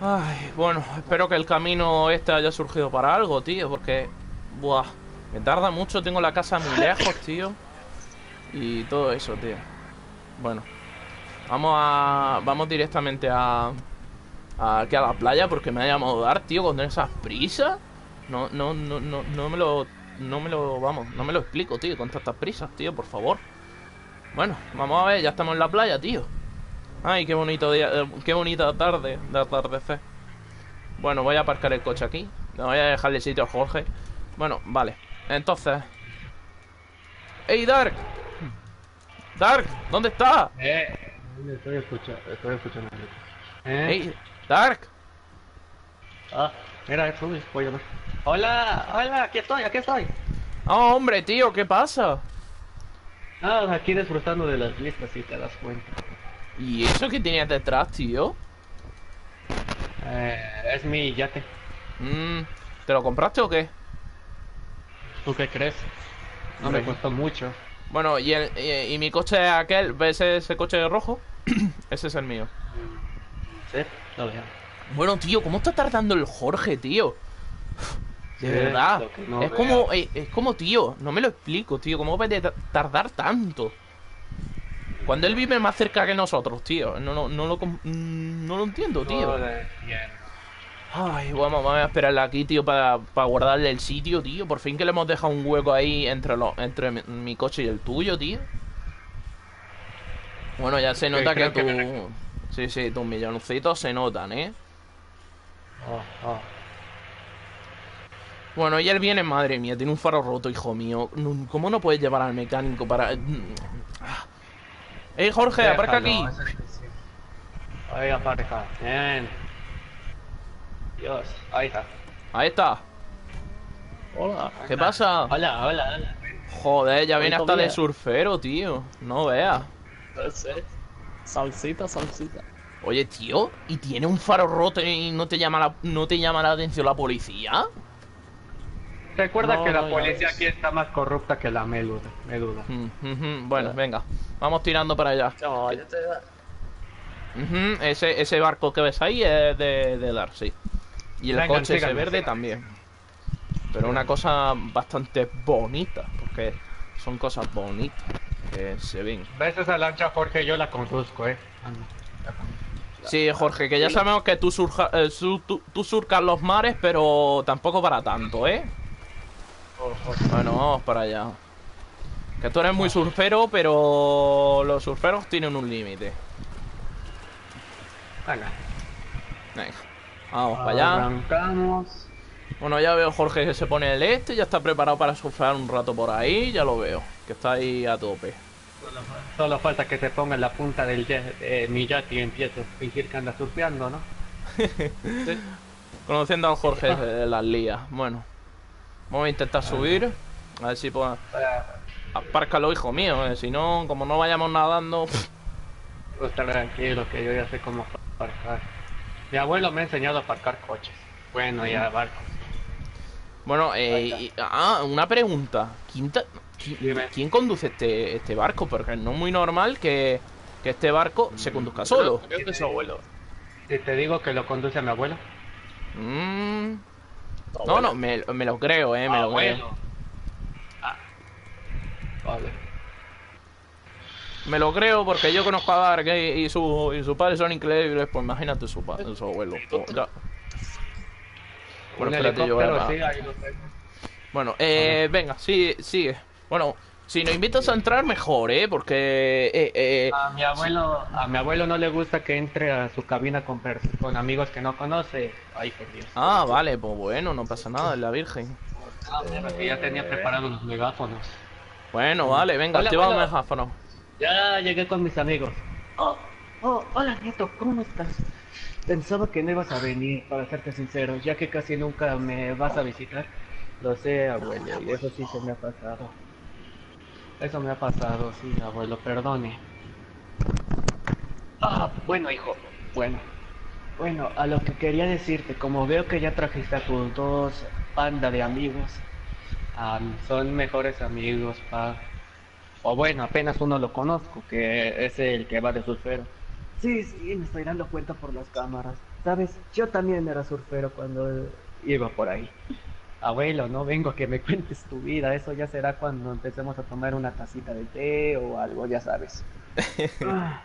Ay, bueno, espero que el camino este haya surgido para algo, tío, porque... Buah, me tarda mucho, tengo la casa muy lejos, tío. Y todo eso, tío. Bueno, vamos a... Vamos directamente a... a aquí a la playa porque me ha llamado Dar, tío, con esas prisas. No, no, no, no, no me lo... No me lo... Vamos, no me lo explico, tío, con tantas prisas, tío, por favor. Bueno, vamos a ver, ya estamos en la playa, tío. Ay, qué bonito día, eh, qué bonita tarde de atardecer. Bueno, voy a aparcar el coche aquí. Le voy a dejarle sitio a Jorge. Bueno, vale. Entonces. ¡Ey, Dark! Dark, ¿dónde está? Eh, estoy escuchando, estoy escuchando. Eh. ¡Ey, Dark! Ah, mira, es voy a ver. Hola, hola, aquí estoy, aquí estoy. Oh, hombre, tío, ¿qué pasa? Ah, aquí disfrutando de las vistas, si te das cuenta. ¿Y eso que tenías detrás, tío? Eh, es mi yate. Mm, ¿Te lo compraste o qué? ¿Tú qué crees? No me costó mucho. Bueno, y, el, y, mi coche aquel, ¿ves ese coche rojo? ese es el mío. Sí, lo veo. Bueno, tío, ¿cómo está tardando el Jorge, tío? De verdad. es como, eh, es como, tío, no me lo explico, tío. ¿Cómo puede tardar tanto? Cuando él vive más cerca que nosotros, tío. No, no, no, lo, mm, no lo entiendo, tío. Ay, vamos, vamos a esperarle aquí, tío, para, para guardarle el sitio, tío. Por fin que le hemos dejado un hueco ahí entre, lo, entre mi, coche y el tuyo, tío. Bueno, ya se nota que tú... Sí, sí, tus milloncitos se notan, ¿eh? Oh, oh. Bueno, y él viene, madre mía, tiene un faro roto, hijo mío. ¿Cómo no puedes llevar al mecánico para...? ¡Eh, Jorge, aparca aquí! Ahí aparca, bien. Dios, ahí está. Ahí está. Hola. ¿Qué pasa? Hola, hola, hola. Joder, ya viene hasta de surfero, tío. No veas. No sé. Salsita, salsita. Oye, tío, ¿y tiene un faro roto y no te llama la, no te llama la atención la policía? Recuerda que la policía aquí está más corrupta que la meluda. meluda. Mm, bueno, venga. Vamos tirando para allá. ese, ese barco que ves ahí es de, de Dar, sí. Y el coche ese verde también. Pero una cosa bastante bonita, porque son cosas bonitas que se ven. ¿Ves esa lancha, Jorge? Yo la conduzco, eh. Sí, Jorge, que ya sabemos que tú, surja, eh, tú surcas los mares, pero tampoco para tanto, ¿eh? Bueno, vamos para allá. Que tú eres muy surfero, pero los surferos tienen un límite. Venga. Venga. Vamos para allá. Arrancamos. Bueno, ya veo Jorge que se pone el este, ya está preparado para surfear un rato por ahí, ya lo veo. Que está ahí a tope. Solo, falta que te ponga en la punta del jet, eh, mi jet y empieces a fingir que anda surfeando, ¿no? Conociendo al Jorge de las lías. Bueno. Vamos a intentar subir. A ver si puedo. Apárcalo, hijo mío. Eh. Si no, como no vayamos nadando. Pues tranquilo, que yo ya sé cómo aparcar. Mi abuelo me ha enseñado a aparcar coches. Bueno, y a barcos. Bueno, eh, ah, una pregunta. ¿Quién, ¿Quién, conduce este, este barco? Porque no es muy normal que, que este barco se conduzca solo. Creo que es su abuelo. Si te digo que lo conduce a mi abuelo. Mmm. No, no, me, me, lo creo, eh, me lo creo. Ah. Vale. Me lo creo porque yo conozco a Dark y, su, y su padre son increíbles, pues imagínate su padre, su abuelo. Oh, ya. Bueno, espérate, yo Bueno, eh, venga, sigue, sigue. Bueno, si nos invitas a entrar, mejor, ¿eh? Porque... Eh, eh, a, mi abuelo, a mi abuelo no le gusta que entre a su cabina con, con amigos que no conoce. Ay, por Dios. Ah, vale, pues bueno, no pasa nada, es la Virgen. Ah, que ya tenía preparados los megáfonos. Bueno, vale, venga, activa el megáfono. Ya llegué con mis amigos. Oh, oh, hola Nieto, ¿cómo estás? Pensaba que no ibas a venir, para serte sincero, ya que casi nunca me vas a visitar. Lo sé, abuelo, y eso sí se me ha pasado. Eso me ha pasado, sí, abuelo, perdone. Ah, bueno, hijo, bueno. Bueno, a lo que quería decirte, como veo que ya trajiste a tus dos panda de amigos, son mejores amigos, pa. O bueno, apenas uno lo conozco, que es el que va de surfero. Sí, sí, me estoy dando cuenta por las cámaras. Sabes, yo también era surfero cuando iba por ahí. Abuelo, no vengo a que me cuentes tu vida, eso ya será cuando empecemos a tomar una tacita de té o algo, ya sabes. Ah,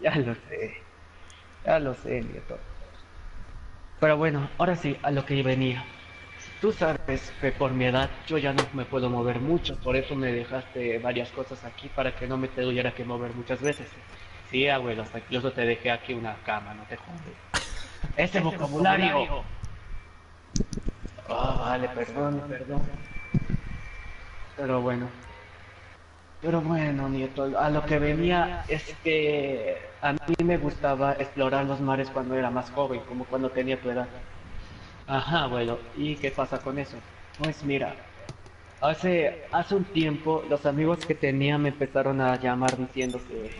ya lo sé, ya lo sé, nieto. Pero bueno, ahora sí, a lo que venía. Tú sabes que por mi edad yo ya no me puedo mover mucho, por eso me dejaste varias cosas aquí para que no me tuviera que mover muchas veces. Sí, abuelo, hasta incluso te dejé aquí una cama, no te jodes. Ese vocabulario. Ah, vale, perdón, perdón. Pero bueno. Pero bueno, nieto, a lo que venía es que a mí me gustaba explorar los mares cuando era más joven, como cuando tenía tu edad. Ajá, abuelo, ¿y qué pasa con eso? Pues mira, hace, hace un tiempo los amigos que tenía me empezaron a llamar diciendo que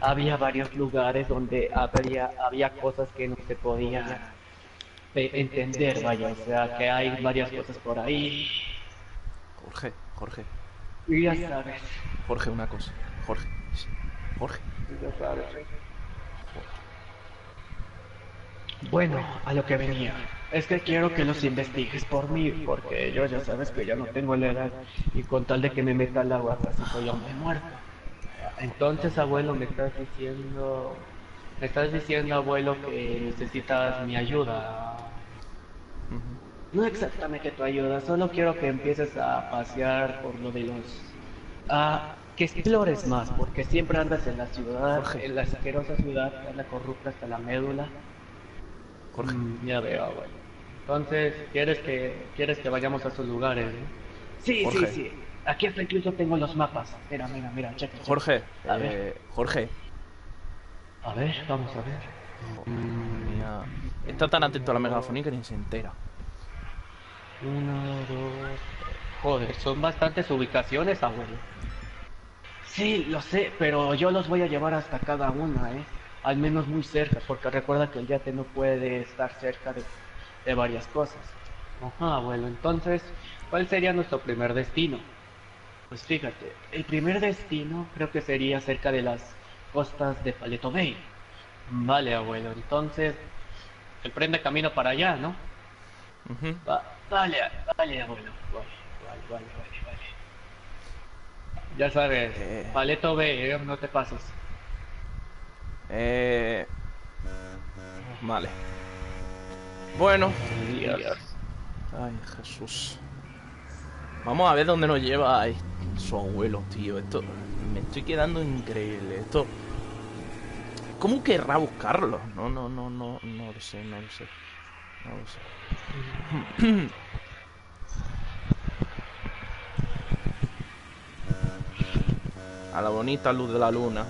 había varios lugares donde había, había cosas que no se podían entender, vaya, o sea, que hay varias cosas por ahí. Jorge, Jorge. Y ya sabes. Jorge, una cosa. Jorge. Jorge. Ya sabes. Bueno, a lo que venía. Es que quiero que los investigues por mí, porque yo ya sabes que ya no tengo la edad y con tal de que me meta al agua casi soy hombre muerto. Entonces, abuelo, me estás diciendo, me estás diciendo, abuelo, que necesitas mi ayuda. No exactamente tu ayuda, solo quiero que empieces a pasear por lo de los... a que explores más, porque siempre andas en la ciudad, en la asquerosa ciudad, en la corrupta hasta la médula. Jorge. Mm, ya veo, abuelo. Entonces, ¿quieres que, quieres que vayamos a esos lugares? Sí, sí, sí. Aquí hasta incluso tengo los mapas. Mira, mira, mira, checa. Jorge, a ver. Eh, Jorge. A ver, vamos a ver. Mira. Está tan atento a la megafonía que ni se entera. Uno, dos. Joder, son bastantes ubicaciones, abuelo. Sí, lo sé, pero yo los voy a llevar hasta cada una, ¿eh? Al menos muy cerca, porque recuerda que el yate no puede estar cerca de, de varias cosas. Ajá, abuelo, entonces, ¿cuál sería nuestro primer destino? Pues fíjate, el primer destino creo que sería cerca de las costas de Paleto Bay. Vale, abuelo, entonces el prende camino para allá, ¿no? vale, vale, abuelo. Vale, vale, vale, vale. Ya sabes, eh... Paleto Bay, eh, no te pases. Eh... Vale. Bueno. Ay, Jesús. Vamos a ver dónde nos lleva su abuelo, tío. Esto me estoy quedando increíble. Esto. ¿Cómo querrá buscarlo? No, no, no, no, no lo sé, no lo sé. No lo sé. A la bonita luz de la luna.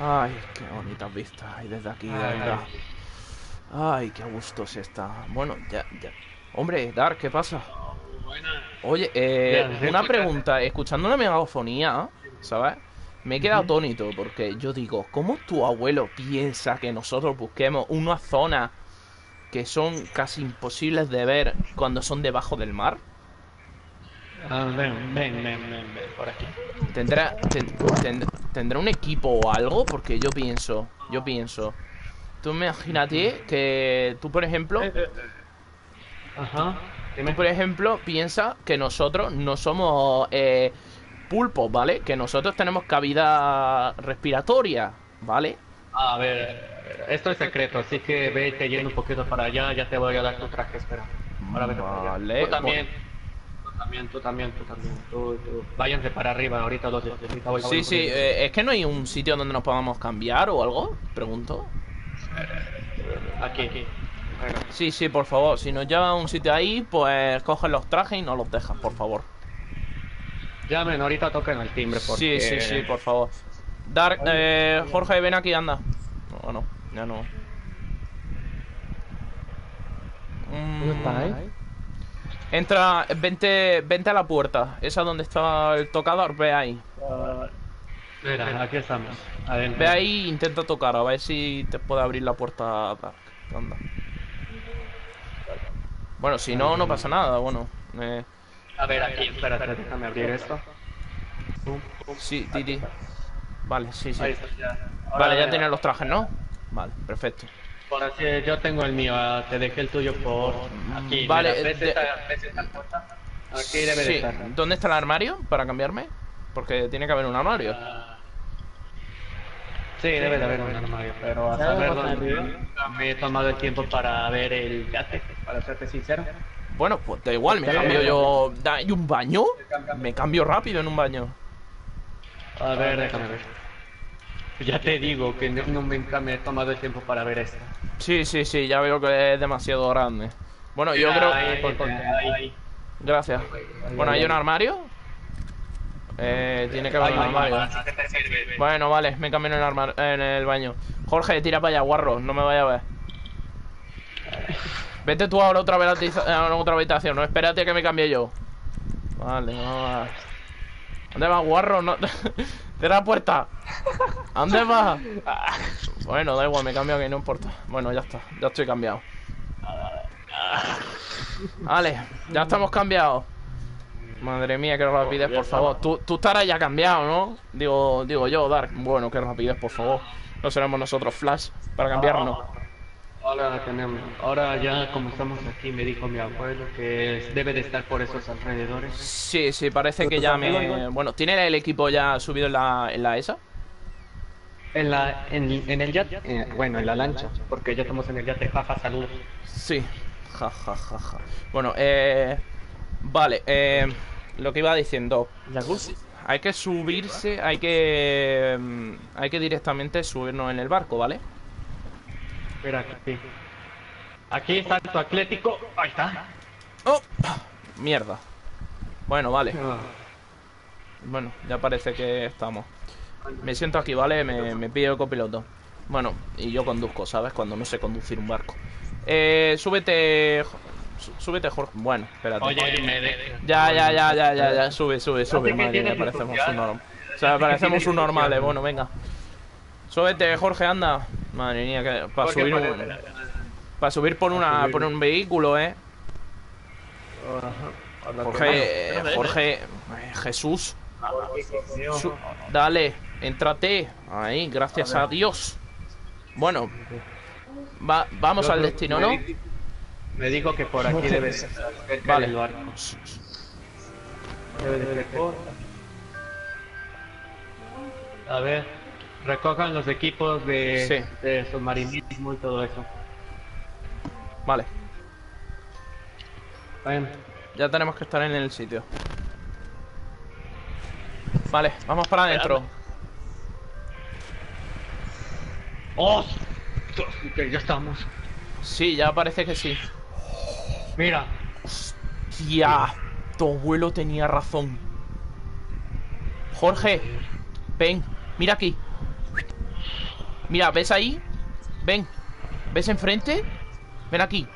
Ay, qué bonitas vistas hay desde aquí, de verdad. Ay, qué a gusto se está. Bueno, ya, ya. Hombre, Dark, ¿qué pasa? Oye, eh, una pregunta. Escuchando la megafonía, ¿sabes? Me he quedado atónito porque yo digo, ¿cómo tu abuelo piensa que nosotros busquemos una zona que son casi imposibles de ver cuando son debajo del mar? Ah, ven, ven, ven, ven, por aquí. ¿Tendrá, ¿Tendrá un equipo o algo? Porque yo pienso, yo pienso. Tú imagínate que tú, por ejemplo... Eh, eh, Ajá. Tú, por ejemplo, piensa que nosotros no somos eh, pulpos, ¿vale? Que nosotros tenemos cavidad respiratoria, ¿vale? A ver, esto es secreto, así que vete yendo un poquito para allá, ya te voy a dar tu traje, espera. Ahora vete para allá. Tú también. Tú también, tú también, tú también. Tú, tú. Váyanse para arriba, ahorita los ahorita voy, Sí, sí, eh, es que no hay un sitio donde nos podamos cambiar o algo, pregunto. Aquí, aquí. Sí, sí, por favor. Si nos lleva a un sitio ahí, pues cogen los trajes y nos los dejas, por favor. Llamen, ahorita toquen el timbre, porque... Sí, sí, sí, por favor. Dark, eh, Jorge, ven aquí, anda. No, no, ya no. ¿Dónde está, eh? Entra, vente, vente a la puerta. Esa donde está el tocador, ve ahí. Uh, aquí estamos. Adentro. Ve ahí e intenta tocar, a ver si te puede abrir la puerta Dark. Anda. Bueno, si no, no pasa nada, bueno. Eh... A ver, aquí, espérate, déjame abrir esto. Sí, Titi. Vale, sí, sí. Ahí está, ya. Vale, ya tienes los trajes, ¿no? Vale, perfecto. Por así, yo tengo el mío, te dejé el tuyo por aquí. Vale, mira, ¿ves de- esta, ves esta puerta? Aquí debe de Sí, estar. ¿dónde está el armario para cambiarme? Porque tiene que haber un armario. Ah, Sí, debe de haber un armario, pero a saber dónde me he tomado el tiempo para ver el yate, para serte sincero. Bueno, pues da igual, me cambio yo. ¿Hay un baño? Me cambio rápido en un baño. A ver, déjame ver. Ya te digo que no, me he tomado el tiempo para ver esto. Sí, sí, sí, ya veo que es demasiado grande. Bueno, yo creo. Gracias. Bueno, ¿hay un armario? Eh, tiene que haber un armario. Bueno, vale, me cambio en el, arma- en el baño. Jorge, tira para allá, guarro, no me vaya a ver. Vete tú ahora otra, vez a la otra habitación, no espérate a que me cambie yo. Vale, vamos a... ¿Dónde vas, guarro? No... La puerta. ¿A dónde vas? Bueno, da igual, me cambio aquí, no importa. Bueno, ya está, ya estoy cambiado. Vale, ya estamos cambiados. Madre mía, qué rapidez, por favor. Tú, tú estarás ya cambiado, ¿no? Digo, digo yo, Dark. Bueno, qué rapidez, por favor. No seremos nosotros Flash para cambiarnos. Ahora tenemos, ahora ya como estamos aquí, me dijo mi abuelo que debe de estar por esos alrededores. Sí, sí, parece que ya me... Bueno, ¿tiene el equipo ya subido en la, en la ESA? En la, en, en el yate, eh, bueno, en la lancha, porque ya estamos en el yate, jaja, saludos. Sí. Ja, ja, ja, ja. Bueno, eh... Vale, eh... Lo que iba diciendo. Hay que subirse, hay que... mm, Hay que directamente subirnos en el barco, ¿vale? Espera, aquí. Aquí salto atlético, ahí está. ¡Oh! Mierda. Bueno, vale. Bueno, ya parece que estamos. Me siento aquí, ¿vale? Me, me el copiloto. Bueno, y yo conduzco, ¿sabes? Cuando no sé conducir un barco. Eh, súbete... Sú- Súbete, Jorge. Bueno, espérate. Oye, me de... Ya, ya, ya, ya, ya, ya. Sube, sube, sube. Madre mía, parecemos un normal. O sea, parecemos un normal, eh. Bueno, venga. Súbete, Jorge, anda. Madre mía, que para subir por un, el- para subir por una por un vehículo, eh. Jorge, eh, Jorge, eh, Jesús. Su- dale, entrate. Ahí, gracias a Dios. Bueno, va- vamos al destino, ¿no? Me dijo que por aquí debe ser Vale. del barco. A ver, recojan los equipos de, Sí. de submarinismo y todo eso. Vale, Bueno, ya tenemos que estar en el sitio. Vale, vamos para adentro. ¡Oh! Ya estamos. Sí, ya parece que sí. Mira, Tía, tu abuelo tenía razón. Jorge, ven, mira aquí. Mira, ¿ves ahí? Ven, ¿ves enfrente? Ven aquí.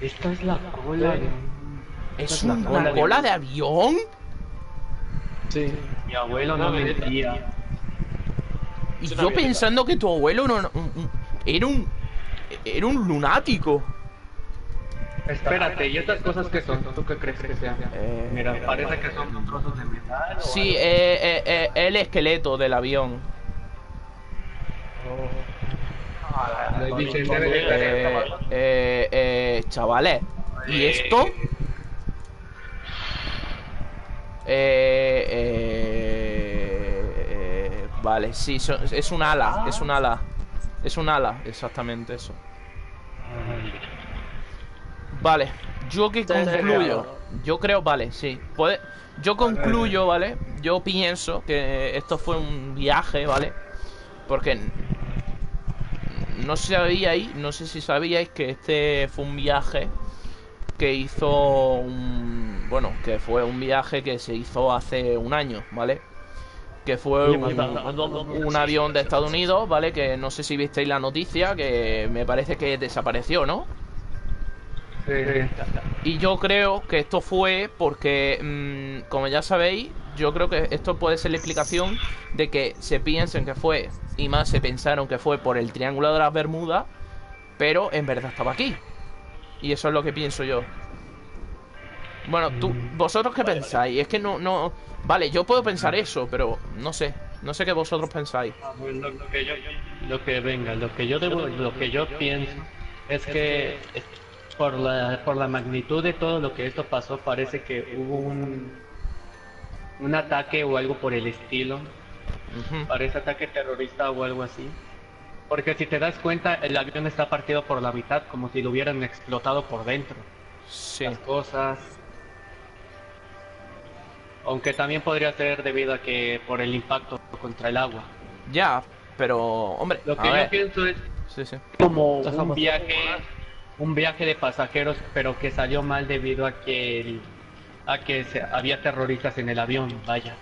esta es la cola de ¿Es una cola cola, de- de avión? Sí. mi abuelo, no mentía. Y yo pensando que tu abuelo no, era un... Era un lunático. Espérate, ¿y estas cosas qué son? ¿Tú qué crees que sean? Eh, Mira, parece que son trozos de metal. o Sí, eh, eh, eh, el esqueleto del avión. Eh, eh, eh, chavales, ¿y esto? Eh, eh, eh, vale, sí, so- es un ala, es un ala. Es un ala, exactamente eso. Vale, yo que concluyo. Yo creo, vale, sí. Puede, yo concluyo, ¿vale? Yo pienso que esto fue un viaje, ¿vale? Porque no sabíais, no sé si sabíais que este fue un viaje que hizo un, bueno, que fue un viaje que se hizo hace un año, ¿vale? Que fue un, un avión de Estados Unidos, ¿vale? Que no sé si visteis la noticia, que me parece que desapareció, ¿no? Y yo creo que esto fue porque, mm, como ya sabéis, yo creo que esto puede ser la explicación de que se piensen que fue, y más se pensaron que fue por el Triángulo de las Bermudas, pero en verdad estaba aquí. Y eso es lo que pienso yo. Bueno, tú, ¿vosotros qué pensáis? Es que no, no... Vale, yo puedo pensar eso, pero no sé. No sé qué vosotros pensáis. Ah, lo, que lo que venga, lo que yo debo, lo que yo pienso es que por la, por la magnitud de todo lo que esto pasó, parece que hubo un, un ataque o algo por el estilo. Parece ataque terrorista o algo así. Porque si te das cuenta, el avión está partido por la mitad, como si lo hubieran explotado por dentro. Sí. Las cosas. Aunque también podría ser debido a que por el impacto contra el agua. Ya, pero... Hombre, Lo a que yo ver. pienso es Sí, sí. como un viaje, un viaje de pasajeros, pero que salió mal debido a que el- a que se- había terroristas en el avión, vaya.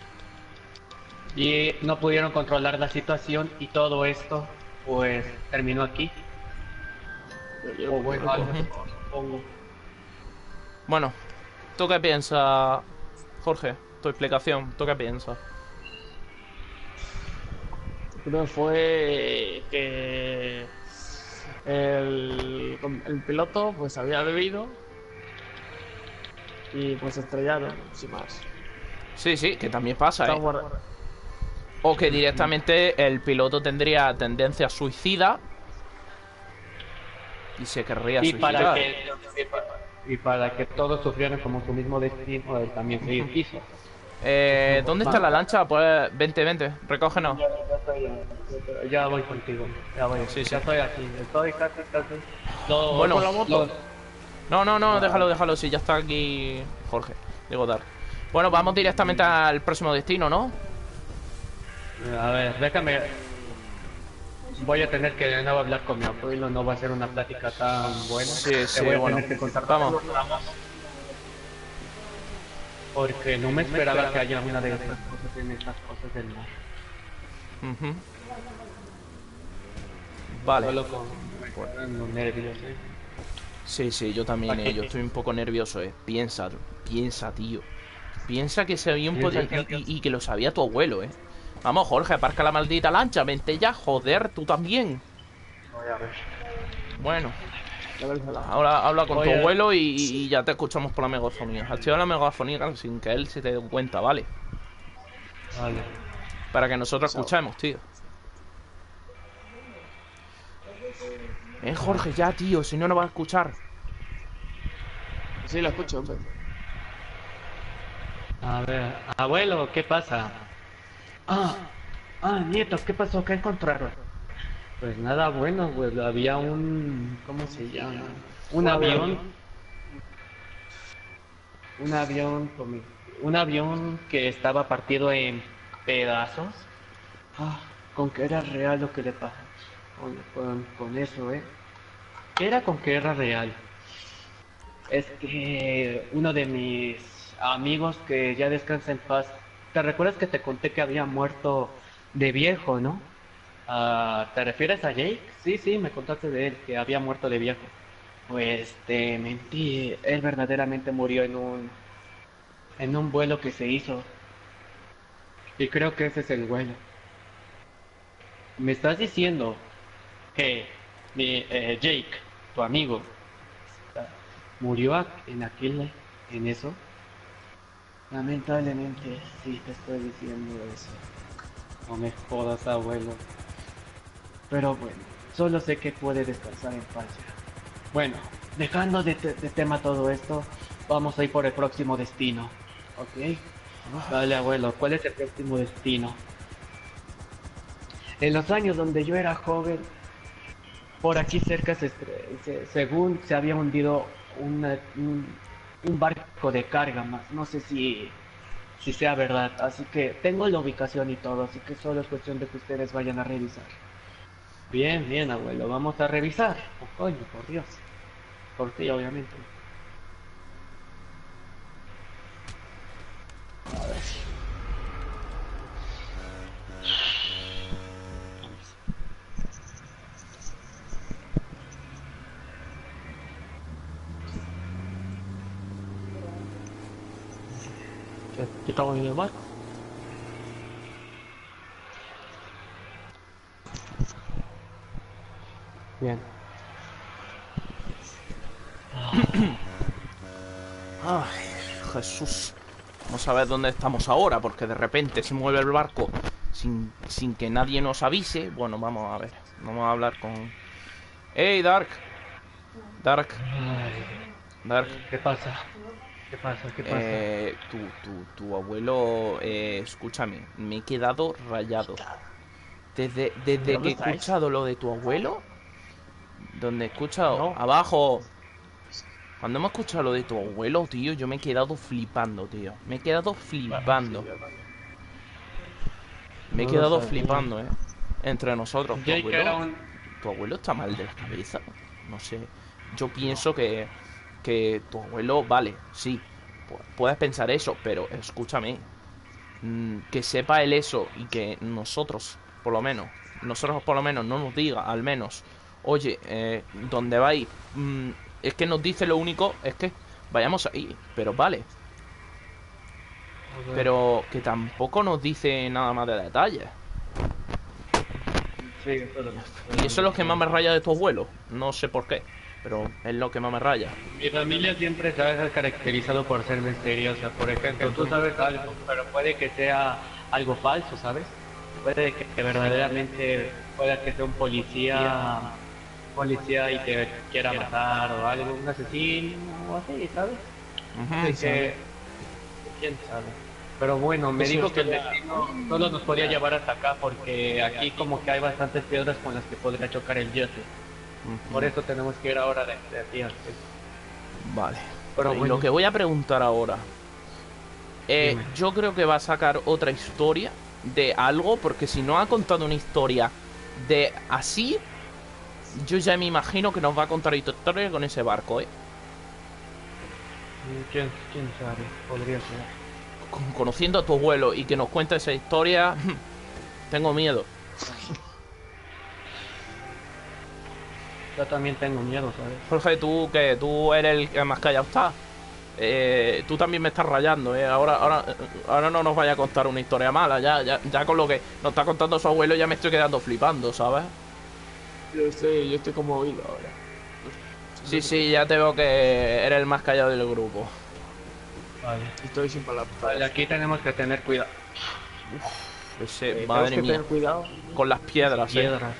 Y no pudieron controlar la situación y todo esto, pues terminó aquí. O bueno, algo supongo. Bueno, ¿tú qué piensas, Jorge? Tu explicación, ¿tú qué piensas? Creo que fue que el, el piloto pues había bebido y pues estrellaron, sin más. Sí, sí, que también pasa, ¿eh? O que directamente el piloto tendría tendencia suicida y se querría Y suicidar. para, que, y para que todos sufrieran como su mismo destino, él también se hizo. Eh, ¿Dónde está la lancha? Pues vente, vente, recógenos. Ya, ya estoy, ya, ya voy contigo. Ya voy. Sí, sí. Ya estoy aquí. Estoy casi, casi. Lo- Bueno, la moto. No, no, no, déjalo, déjalo, si ya está aquí Jorge, digo dar. Bueno, vamos directamente al próximo destino, ¿no? A ver, déjame. Voy a tener que de nuevo hablar con mi abuelo. No va a ser una plática tan buena. Sí, Te sí, voy a bueno. tener que contar Vamos. Porque no me esperaba que haya una de estas cosas en estas cosas del mar. Vale. Solo con nervios, eh. Sí, sí, yo también, eh, yo estoy un poco nervioso, eh. Piensa, piensa, tío. Piensa que se había un que- y, y que lo sabía tu abuelo, eh. Vamos, Jorge, aparca la maldita lancha, vente ya, joder, tú también. Voy a ver. Bueno, ahora habla con tu abuelo y, y ya te escuchamos por la megafonía. Activa la megafonía sin que él se te dé cuenta, ¿vale? Vale. Para que nosotros Chao. escuchemos, tío. Eh, Jorge, ya, tío, si no, no vas a escuchar. Sí, la escucho, hombre. A ver, abuelo, ¿qué pasa? Ah, ah, nietos, ¿qué pasó? ¿Qué encontraron? Pues nada bueno, pues había un, ¿cómo se llama? Un avión, un avión, un avión que estaba partido en pedazos. Ah, con que era real lo que le pasa. Con, con, con eso, ¿eh? ¿Qué era con que era real? Es que uno de mis amigos que ya descansa en paz, ¿te recuerdas que te conté que había muerto de viejo, no? Ah, ¿Te refieres a Jake? Sí, sí, me contaste de él, que había muerto de viejo. Pues te mentí, él verdaderamente murió en un en un vuelo que se hizo. Y creo que ese es el vuelo. ¿Me estás diciendo que mi, eh, Jake, tu amigo, murió en aquel en eso? Lamentablemente, sí te estoy diciendo eso. No me jodas, abuelo. Pero bueno, solo sé que puede descansar en paz. Bueno, dejando de, te- de tema todo esto, vamos a ir por el próximo destino. ¿Ok? Vale, abuelo, ¿cuál es el próximo destino? En los años donde yo era joven, por aquí cerca, se se- según se había hundido un, un barco de carga más. No sé si, si sea verdad. Así que tengo la ubicación y todo, así que solo es cuestión de que ustedes vayan a revisar. Bien, bien, abuelo, vamos a revisar. Oh, coño, por Dios. Por ti, obviamente. A ver. ¿Qué, estamos en el barco? Bien. Ay, Jesús. Vamos a ver dónde estamos ahora, porque de repente se mueve el barco sin, sin que nadie nos avise. Bueno, vamos a ver. Vamos a hablar con... ¡Hey, Dark! Dark, Dark. ¿Qué pasa? ¿Qué pasa? ¿Qué pasa? Eh, tu, tu, tu abuelo, eh, escúchame, me he quedado rayado. Desde, desde ¿Dónde que he escuchado lo de tu abuelo, donde he escuchado No. abajo, cuando hemos escuchado lo de tu abuelo, tío, yo me he quedado flipando, tío. Me he quedado flipando. Me he quedado flipando, eh. Entre nosotros, tu abuelo, tu abuelo está mal de la cabeza. No sé. Yo pienso que, que tu abuelo, vale, sí. pu- Puedes pensar eso, pero escúchame. mm, Que sepa él eso y que nosotros, por lo menos, nosotros por lo menos no nos diga, al menos, oye, eh, ¿dónde vais? Mm, es que nos dice lo único, es que vayamos ahí, pero vale. Pero que tampoco nos dice nada más de detalles. Sí, eso es lo- Y eso es lo que más me raya de tu abuelo. No sé por qué, pero es lo que más me raya. Mi familia siempre se ha caracterizado por ser misteriosa. Por ejemplo, tú sabes algo, pero puede que sea algo falso, ¿sabes? Puede que, que verdaderamente pueda que sea un policía, policía y te quiera matar o algo, un asesino o así, ¿sabes? Así que, quién sabe. Pero bueno, me Eso dijo que el destino solo nos podía llevar hasta acá porque aquí como que hay bastantes piedras con las que podría chocar el yate. Por eso tenemos que ir ahora de, de aquí. antes. Vale. Pero y bueno. lo que voy a preguntar ahora. Eh, yo creo que va a sacar otra historia de algo, porque si no ha contado una historia de así, yo ya me imagino que nos va a contar historia con ese barco, ¿eh? ¿Quién, quién sabe? Podría ser. Con- Conociendo a tu abuelo y que nos cuente esa historia, tengo miedo. Yo también tengo miedo, ¿sabes? Jorge, tú que tú eres el que más callado está. Eh, tú también me estás rayando, ¿eh? Ahora, ahora, ahora no nos vaya a contar una historia mala. Ya, ya, ya con lo que nos está contando su abuelo ya me estoy quedando flipando, ¿sabes? Yo estoy, yo estoy conmovido ahora. Sí, sí, ya te veo que eres el más callado del grupo. Vale. Estoy sin palabras. Vale, aquí tenemos que tener cuidado. Ese, Eh, madre tenemos que mía, tener cuidado. con las piedras, eh. Piedras.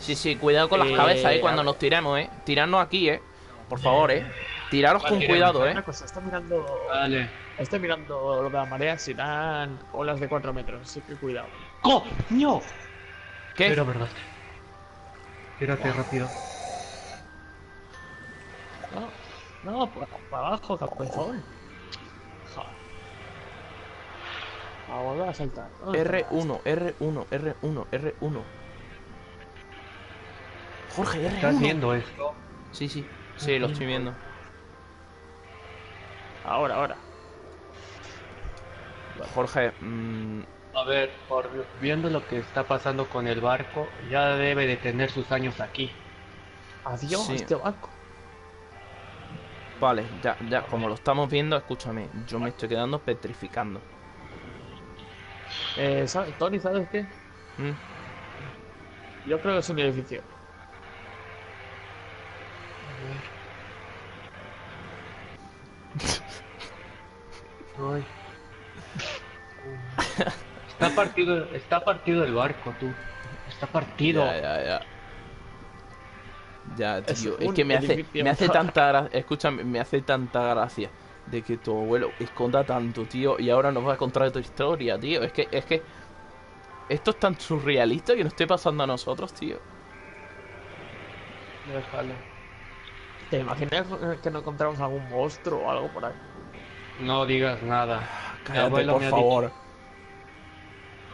Sí, sí, cuidado con las Eh, cabezas, eh, cuando nos tiremos, eh. Tirarnos aquí, eh. Por favor, eh. Tiraros con cuidado, eh. Una cosa, está mirando. Vale. Estoy mirando lo de la marea, si dan olas de 4 metros, así que cuidado. ¡Coño! ¿Qué? Era verdad. Tírate rápido. No, no, para, para abajo, cabezón. Joder. A volver a saltar. ¿Dónde estabas? R1, R1, R1, R1. Jorge, ¿Estás R1. viendo esto? Sí, sí, sí, lo estoy viendo. Ahora, ahora. Jorge, mm, A ver, por viendo lo que está pasando con el barco, ya debe de tener sus años aquí. Adiós, Sí. este barco. vale, ya, ya, como lo estamos viendo, escúchame, yo me estoy quedando petrificando. Eh, ¿sabes- Tony, ¿sabes qué? Mm, Yo creo que es un edificio. Ay. Está partido, está partido el barco, tú. Está partido. Ya, ya, ya. Ya, tío, es que me hace, me hace tanta gracia, escúchame, me hace tanta gracia de que tu abuelo esconda tanto, tío, y ahora nos va a contar tu historia, tío. Es que, es que esto es tan surrealista que nos esté pasando a nosotros, tío. Déjalo. ¿Te imaginas que nos encontramos algún monstruo o algo por ahí? No digas nada. Mi Cállate, por favor.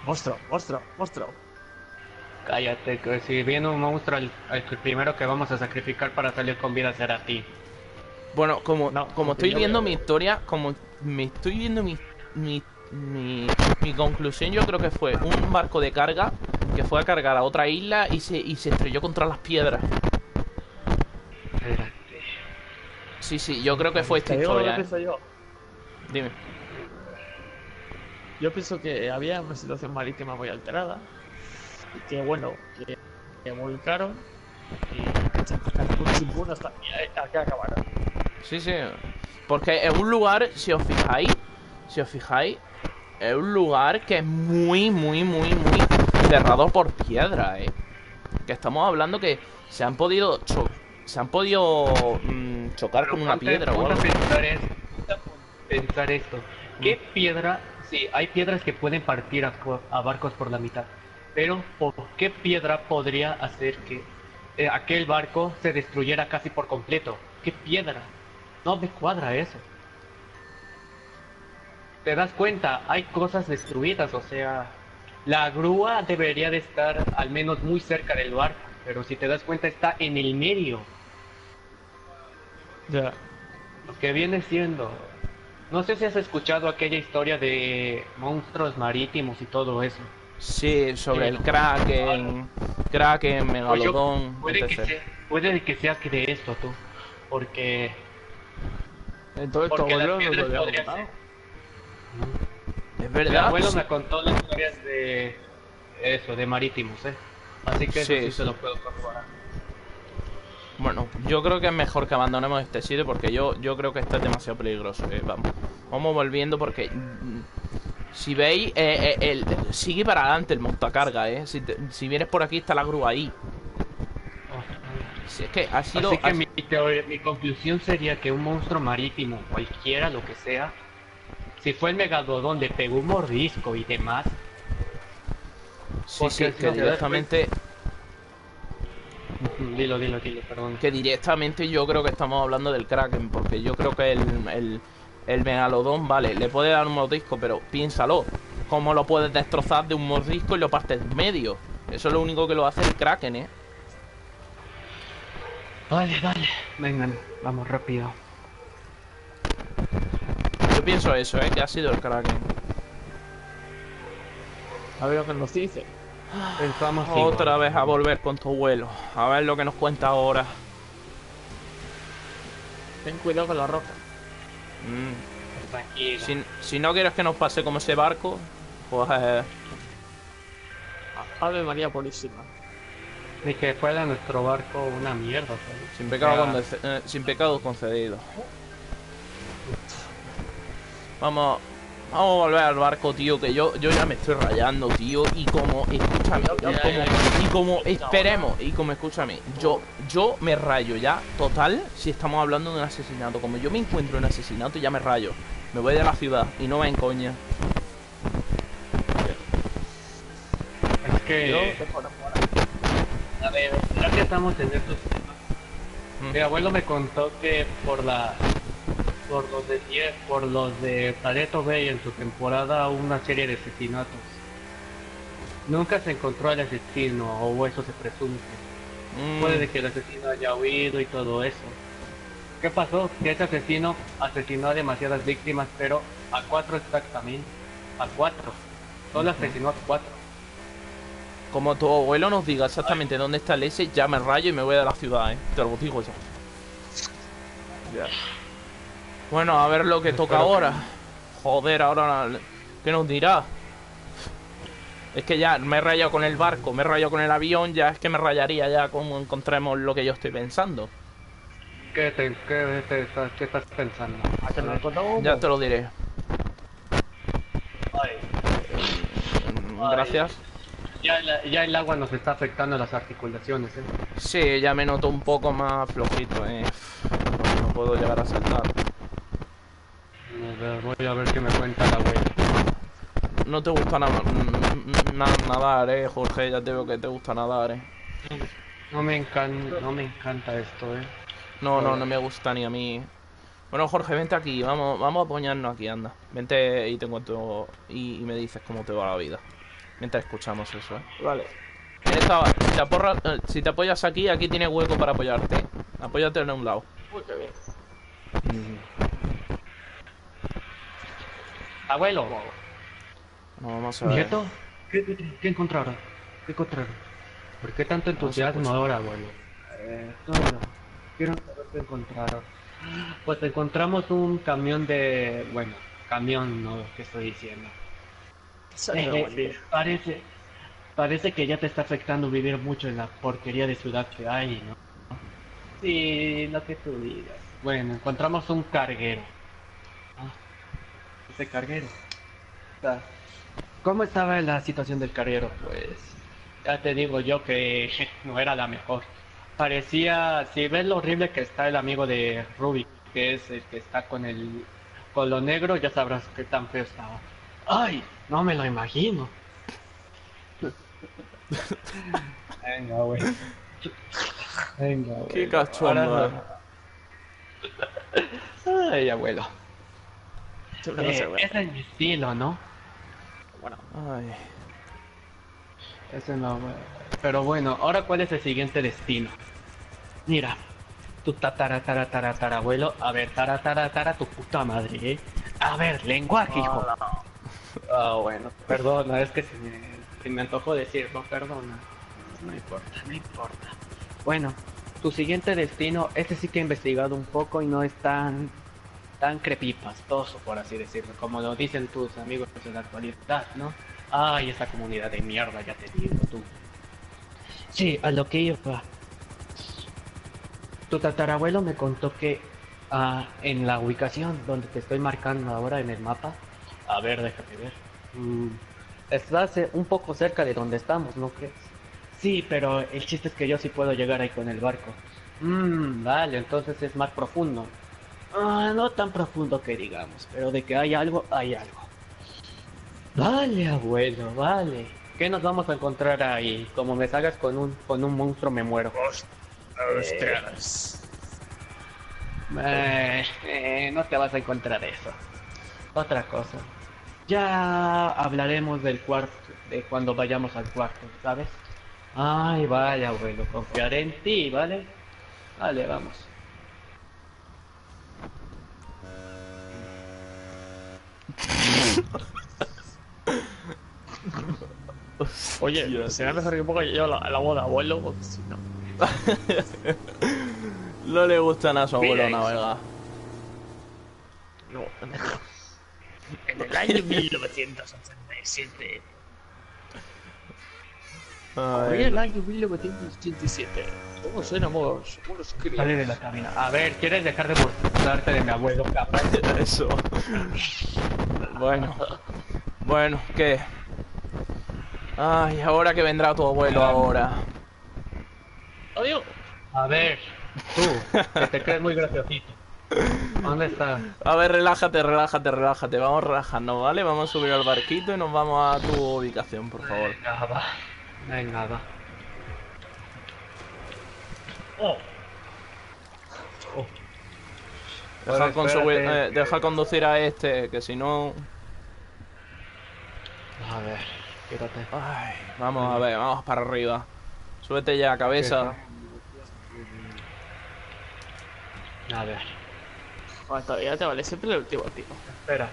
Monstruo, monstruo, monstruo. Cállate, que si viene un monstruo, el, el primero que vamos a sacrificar para salir con vida será a ti. Bueno, como, No, como estoy viendo mi historia, como me estoy viendo mi, mi, mi, mi conclusión, yo creo que fue un barco de carga que fue a cargar a otra isla y se, y se estrelló contra las piedras. Sí, sí, yo creo que fue esta historia. ¿eh? Dime. Yo pienso que había una situación marítima muy alterada. Y que bueno, que, que volcaron y que hasta aquí acabaron. Sí, sí. Porque es un lugar, si os fijáis, si os fijáis, es un lugar que es muy, muy, muy, muy cerrado por piedra, eh. Que estamos hablando que se han podido cho- se han podido mm, chocar con una piedra o algo. pensar a pensar esto. ¿Qué piedra? Sí, hay piedras que pueden partir a, co- a barcos por la mitad. Pero ¿por qué piedra podría hacer que eh, aquel barco se destruyera casi por completo? ¿Qué piedra? No me cuadra eso. ¿Te das cuenta? Hay cosas destruidas, o sea, la grúa debería de estar al menos muy cerca del barco, pero si te das cuenta está en el medio. Ya. Lo que viene siendo. No sé si has escuchado aquella historia de monstruos marítimos y todo eso. Sí, sobre el Kraken, Kraken, Pues yo- Megalodón, puede, que sea, puede que sea que de esto tú. Porque. Entonces Porque las abuelo no piedras podrían contado. ser. Es Mi verdad. abuelo sí. me contó las historias de. Eso, de marítimos, ¿eh? Así que eso Sí, sí, sí. se lo puedo corroborar. Bueno, yo creo que es mejor que abandonemos este sitio porque yo, yo creo que esto es demasiado peligroso. eh, vamos. vamos volviendo porque mm, si veis, eh, eh, el, sigue para adelante el montacarga, eh. Si, te- si vienes por aquí está la grúa ahí. Si es que ha sido. Así que ha- mi, teoría- mi conclusión sería que un monstruo marítimo, cualquiera, lo que sea, si fue el megalodón, le pegó un mordisco y demás, sí, sí, si que directamente, Dilo, dilo, dilo, perdón. que directamente yo creo que estamos hablando del Kraken porque yo creo que el, el, el megalodón, vale, le puede dar un mordisco, pero piénsalo, ¿cómo lo puedes destrozar de un mordisco y lo partes en medio? Eso es lo único que lo hace el Kraken, eh. Vale, vale. Vengan, vamos rápido. Yo pienso eso, eh, que ha sido el Kraken. A ver lo que nos dice. Pensamos Otra vez a volver con tu abuelo. A ver lo que nos cuenta ahora. Ten cuidado con la roca. Mm, Tranquilo. Si, si no quieres que nos pase como ese barco, pues eh, Ave María Purísima. Ni que fuera nuestro barco una mierda. ¿sabes? sin, pecado eh, sin pecado concedido. Vamos, vamos a volver al barco, tío, que yo, yo ya me estoy rayando, tío. Y como, escúchame, y como, y como esperemos, y como escúchame, yo, yo me rayo ya, total, si estamos hablando de un asesinato. Como yo me encuentro en asesinato, ya me rayo. Me voy de la ciudad y no va en coña. Es Yo, que. te fuera, fuera. A ver, ya que estamos en estos temas. Mm. Mi abuelo me contó que por la. Por los de por los de Pareto Bay en su temporada una serie de asesinatos. Nunca se encontró al asesino, o eso se presume. Mm, Puede que el asesino haya huido y todo eso. ¿Qué pasó? Que ese asesino asesinó a demasiadas víctimas, pero a cuatro exactamente. A cuatro. Solo asesinó a cuatro. Como tu abuelo nos diga exactamente dónde está el S, ya me rayo y me voy de la ciudad, eh. Te lo digo ya. Ya. Bueno, a ver lo que toca Espero que ahora. Joder, ahora. ¿Qué nos dirá? Es que ya me he rayado con el barco, me he rayado con el avión, ya es que me rayaría ya como encontremos lo que yo estoy pensando. ¿Qué, te, qué, te estás- qué estás pensando? ¿A que nos encontramos? Ya te lo diré. Ay, Mm, Gracias. ya, el, ya el agua nos está afectando las articulaciones, ¿eh? Sí, ya me noto un poco más flojito, eh. No puedo llegar a saltar. Voy a ver qué me cuenta la abuela. No te gusta nada nadar, eh, Jorge. Ya te veo que te gusta nadar, eh. No me encanta, no me encanta esto, eh. No, no, no me gusta ni a mí. Bueno, Jorge, vente aquí. Vamos, vamos a apoyarnos aquí, anda. Vente y te cuento y, y me dices cómo te va la vida. Mientras escuchamos eso, eh. Vale. En esta- si, te aporra- eh, si te apoyas aquí, aquí tienes hueco para apoyarte. Apóyate en un lado. Uy, qué bien. Abuelo, No, vamos a ver. ¿nieto? ¿Qué, qué, qué encontraron? ¿Qué encontraron? ¿Por qué tanto entusiasmo ahora, abuelo? Eh, todo. Quiero saber qué encontraron. Pues encontramos un camión de... Bueno, camión no, ¿qué estoy diciendo? Eh, día. parece, parece que ya te está afectando vivir mucho en la porquería de ciudad que hay, ¿no? Sí, lo que tú digas. Bueno, encontramos un carguero. Ah, ese carguero. Está- ¿Cómo estaba la situación del carguero? Pues ya te digo yo que no era la mejor. Parecía, si ves lo horrible que está el amigo de Rubik, que es el que está con el con lo negro, ya sabrás qué tan feo estaba. Ay, no me lo imagino. Venga, güey. Venga, güey. Qué cachondo. Ahora- Ay, abuelo. No Eh, ese es mi estilo, ¿no? Bueno, Ay. Ese no. Pero bueno, ahora cuál es el siguiente destino. Mira, tu tatara tara tara tara abuelo, a ver, tara tara tara tu puta madre, ¿eh? A ver, lenguaje, hijo. Ah, bueno, perdona, es que se me, se me antojó decirlo, perdona. No importa, no importa. Bueno, tu siguiente destino, este sí que he investigado un poco y no es tan tan crepipastoso, por así decirlo, como lo dicen tus amigos de la actualidad, ¿no? Ay, esa comunidad de mierda, ya te digo tú. Sí, a lo que iba. Tu tatarabuelo me contó que ah, en la ubicación donde te estoy marcando ahora en el mapa, a ver, déjame ver. Mm, estás un poco cerca de donde estamos, ¿no crees? Sí, pero el chiste es que yo sí puedo llegar ahí con el barco. Mmm, vale, entonces es más profundo. Ah, no tan profundo que digamos, pero de que hay algo, hay algo. Vale, abuelo, vale. ¿Qué nos vamos a encontrar ahí? Como me salgas con un, con un monstruo me muero. Ostras. Eh, eh, no te vas a encontrar eso. Otra cosa. Ya hablaremos del cuarto, de cuando vayamos al cuarto, ¿sabes? Ay, vaya, abuelo, confiaré en ti, ¿vale? Vale, vamos. Oye, será mejor que ponga yo la, la boda, abuelo, porque si no. No le gustan a su abuelo Bien. navegar. No, en el año 1987. Hoy Ay, el año 1987. Todos Sale críos. de la cabina. A ver, ¿quieres dejar de burlarte de mi abuelo, cabrón? eso. Bueno. Bueno, ¿qué? Ay, ahora que vendrá tu abuelo ahora. Adiós. A ver, tú, que te crees muy graciosito. ¿Dónde estás? A ver, relájate, relájate, relájate. Vamos relajando, ¿vale? Vamos a subir al barquito y nos vamos a tu ubicación, por favor. Venga, va. Venga, va. Oh. Oh. Deja, eh, deja conducir a este, que si no... A ver, quédate. Ay, vamos a ver, vamos para arriba. Súbete ya, cabeza. A ver, Bueno, todavía te vale siempre el último, tío. espera.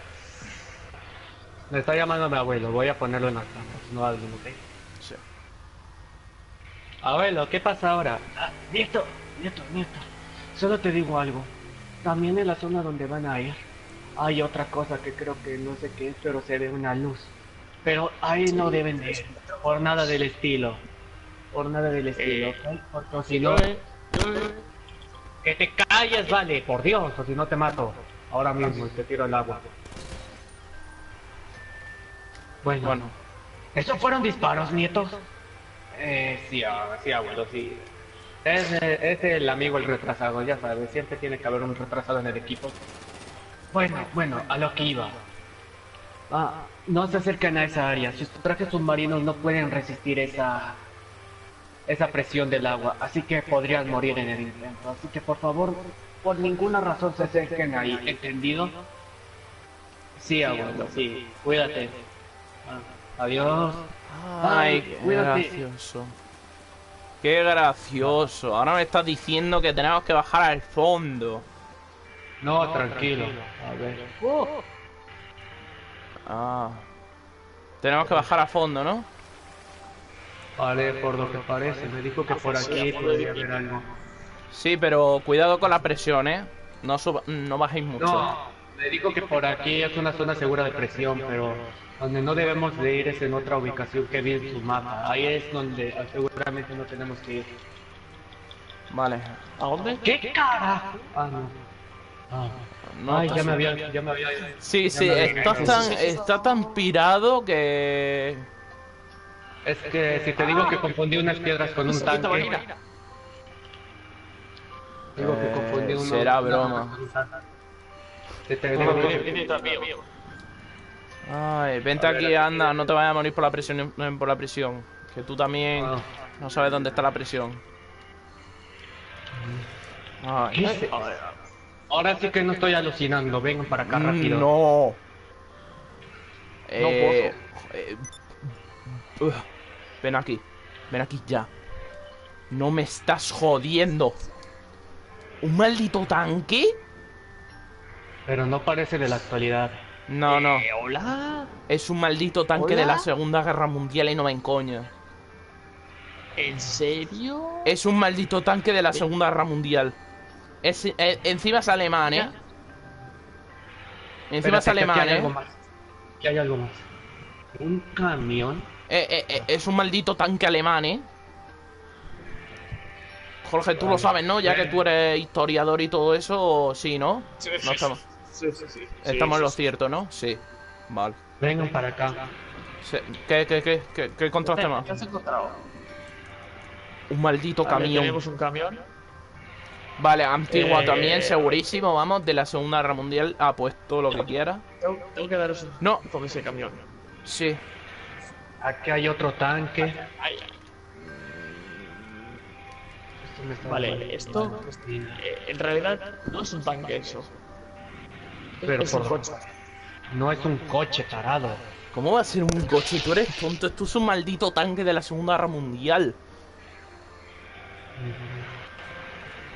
Me está llamando mi abuelo, voy a ponerlo en la cama, no alguien, ¿ok? Abuelo, ¿qué pasa ahora? Ah, nieto, nieto, nieto. Solo te digo algo. También en la zona donde van a ir hay otra cosa que creo que no sé qué es, pero se ve una luz. Pero ahí no deben de ir. Por nada del estilo. Por nada del estilo, ¿ok? Porque si no... Eh, eh, Que te calles, vale, por Dios, o si no te mato. Ahora mismo y te tiro al agua. Bueno, Bueno, ¿Esos fueron disparos, nietos? Eh, sí, ah, sí, abuelo, sí. Es, el amigo el retrasado, ya sabes, siempre tiene que haber un retrasado en el equipo. Bueno, bueno, a lo que iba. Ah, no se acerquen a esa área, sus trajes submarinos no pueden resistir esa esa presión del agua, así que podrían morir en el intento. Así que por favor, por ninguna razón se acerquen ahí, ¿entendido? Sí, abuelo, sí, cuídate. Ah, adiós. Ay, Ay, qué gracioso. Qué gracioso. Ahora me estás diciendo que tenemos que bajar al fondo. No, tranquilo. A ver. Ah. Tenemos que bajar a fondo, ¿no? Vale, por lo que parece, me dijo que por aquí podría haber algo. Sí, pero cuidado con la presión, ¿eh? No, suba- no bajéis mucho. No, me dijo que por aquí es una zona segura de presión, pero donde no debemos de ir es en otra ubicación que vi en su mapa. Ahí es donde seguramente no tenemos que ir. Vale. ¿A dónde? ¿Qué carajo? Ah, no. Ah. No Ay, ya me había, ya me había. Sí, ya sí, estás tan, está tan pirado que... Es que si te digo que confundí unas piedras con un tanque. Digo que Eh, confundí unos- será unas broma. Ay, vente aquí, anda, no te vayas a morir por la presión, por la prisión. Que tú también no sabes dónde está la prisión. Ay. ¿Qué es? Ahora sí que no estoy alucinando, vengan para acá rápido. Mm, No. Eh, eh, ugh. ven aquí. Ven aquí ya. No me estás jodiendo. ¿Un maldito tanque? Pero no parece de la actualidad. No, no. Eh, hola. Es un maldito tanque de la. Segunda Guerra Mundial y no me encoña. ¿En serio? Es un maldito tanque de la Segunda Guerra Mundial. Es, eh, encima es alemán, ¿eh? Encima Espérate, es que alemán, algo ¿eh? más. Aquí hay algo más. Un camión. Eh, eh, eh, Es un maldito tanque alemán, ¿eh? Jorge, tú lo sabes, ¿no? Ya que tú eres historiador y todo eso, sí, ¿no? No estamos, Sí, sí, sí. estamos en lo sí, cierto, ¿no? Sí. Vale. Vengan para acá. Sí. ¿Qué, qué, qué, qué, qué encontraste más? ¿Qué has encontrado? Un maldito Vale, camión. Tenemos un camión. Vale, antigua Eh, también, segurísimo, vamos, de la Segunda Guerra Mundial. Ha puesto lo que quiera. Tengo, tengo que daros un No. con ese camión. Sí. Aquí hay otro tanque. Ay, Esto me está Vale, esto- eh, en realidad no es un tanque eso. Pero es un por- coche. No es un coche tarado. ¿Cómo va a ser un coche? Tú eres tonto. Esto es un maldito tanque de la Segunda Guerra Mundial.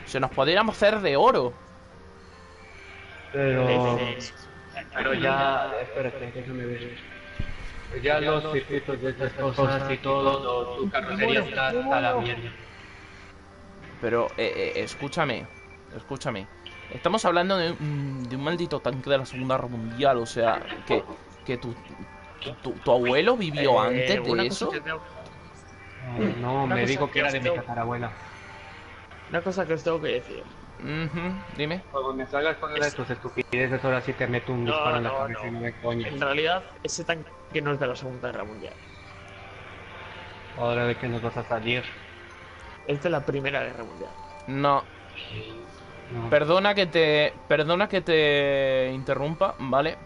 Se nos podríamos hacer de oro. Pero. Pero ya. Espérate, déjame ver. Ya los circuitos de estas cosas y todo, tu carrocería está hasta la mierda. Pero, eh, eh, escúchame. Escúchame. Estamos hablando de, un- de un maldito tanque de la Segunda Guerra Mundial. O sea, que, que tu, tu, tu- tu abuelo vivió Eh, antes de eso. No, Una me dijo que que era de mi tatarabuela. Una cosa que os tengo que decir. Ujú, Dime. Cuando me salgas con una de tus estupideces, ahora sí te meto un No, disparo en la no, cabeza no. y no me coño. En realidad, ese tanque no es de la Segunda Guerra Mundial. Ahora de que nos vas a salir. Es de la Primera Guerra Mundial. No. No. Perdona que te. Perdona que te interrumpa, ¿vale?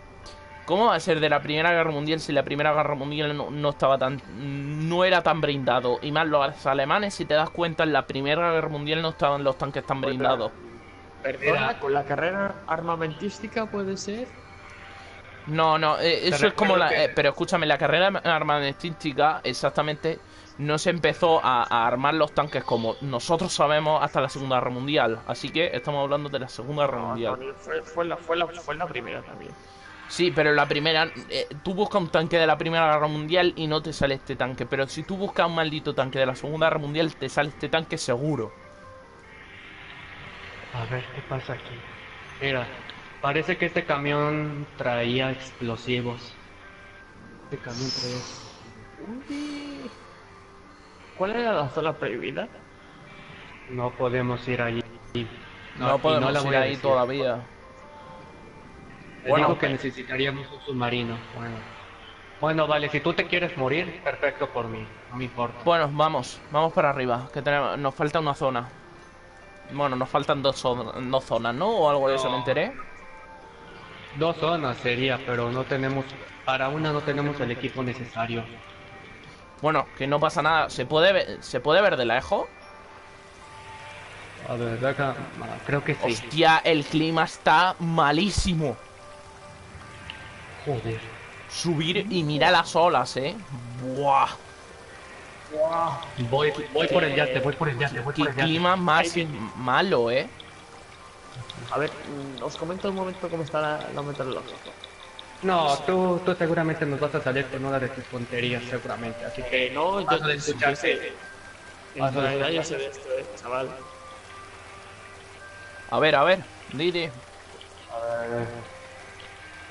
¿Cómo va a ser de la Primera Guerra Mundial si la Primera Guerra Mundial no, no estaba tan. no era tan brindado? Y más los alemanes, si te das cuenta, en la Primera Guerra Mundial no estaban los tanques tan blindados. Perdona, con la carrera armamentística puede ser. No, no, eh, eso es como la. que- eh, pero escúchame, la carrera armamentística exactamente no se empezó a, a armar los tanques como nosotros sabemos hasta la Segunda Guerra Mundial. Así que estamos hablando de la Segunda Guerra No, Mundial. Fue, fue la, fue, la, fue la primera también. Sí, pero la primera. eh, tú buscas un tanque de la Primera Guerra Mundial y no te sale este tanque. Pero si tú buscas un maldito tanque de la Segunda Guerra Mundial, te sale este tanque seguro. A ver qué pasa aquí. Mira, parece que este camión traía explosivos. Este camión traía. Uy. ¿Cuál era la zona prohibida? No podemos ir allí. No, aquí podemos la ir ahí decir. todavía. Te Bueno, digo que necesitaríamos un submarino. Bueno. Bueno, vale, si tú te quieres morir, perfecto por mí. No me importa. Bueno, vamos, vamos para arriba. Que tenemos, nos falta una zona. Bueno, nos faltan dos, zon- dos zonas, ¿no? O algo de eso, me enteré. Dos zonas sería, pero no tenemos. Para una no tenemos el equipo necesario. Bueno, que no pasa nada. ¿Se puede ver, ¿se puede ver de lejos? A ver, ah, creo que sí. Hostia, el clima está malísimo. Joder. Subir y mira las olas, eh. Buah. Voy, voy por el yate, voy por el yate, voy por el yate. clima más malo, eh. A ver, mm, os comento un momento cómo está la, la meteorología. No, tú, tú seguramente nos vas a salir con una de tus tonterías, seguramente. Así que no, yo a sé. Vas En a realidad yo escuchar. sé de esto, eh, chaval. A ver, a ver. Didi.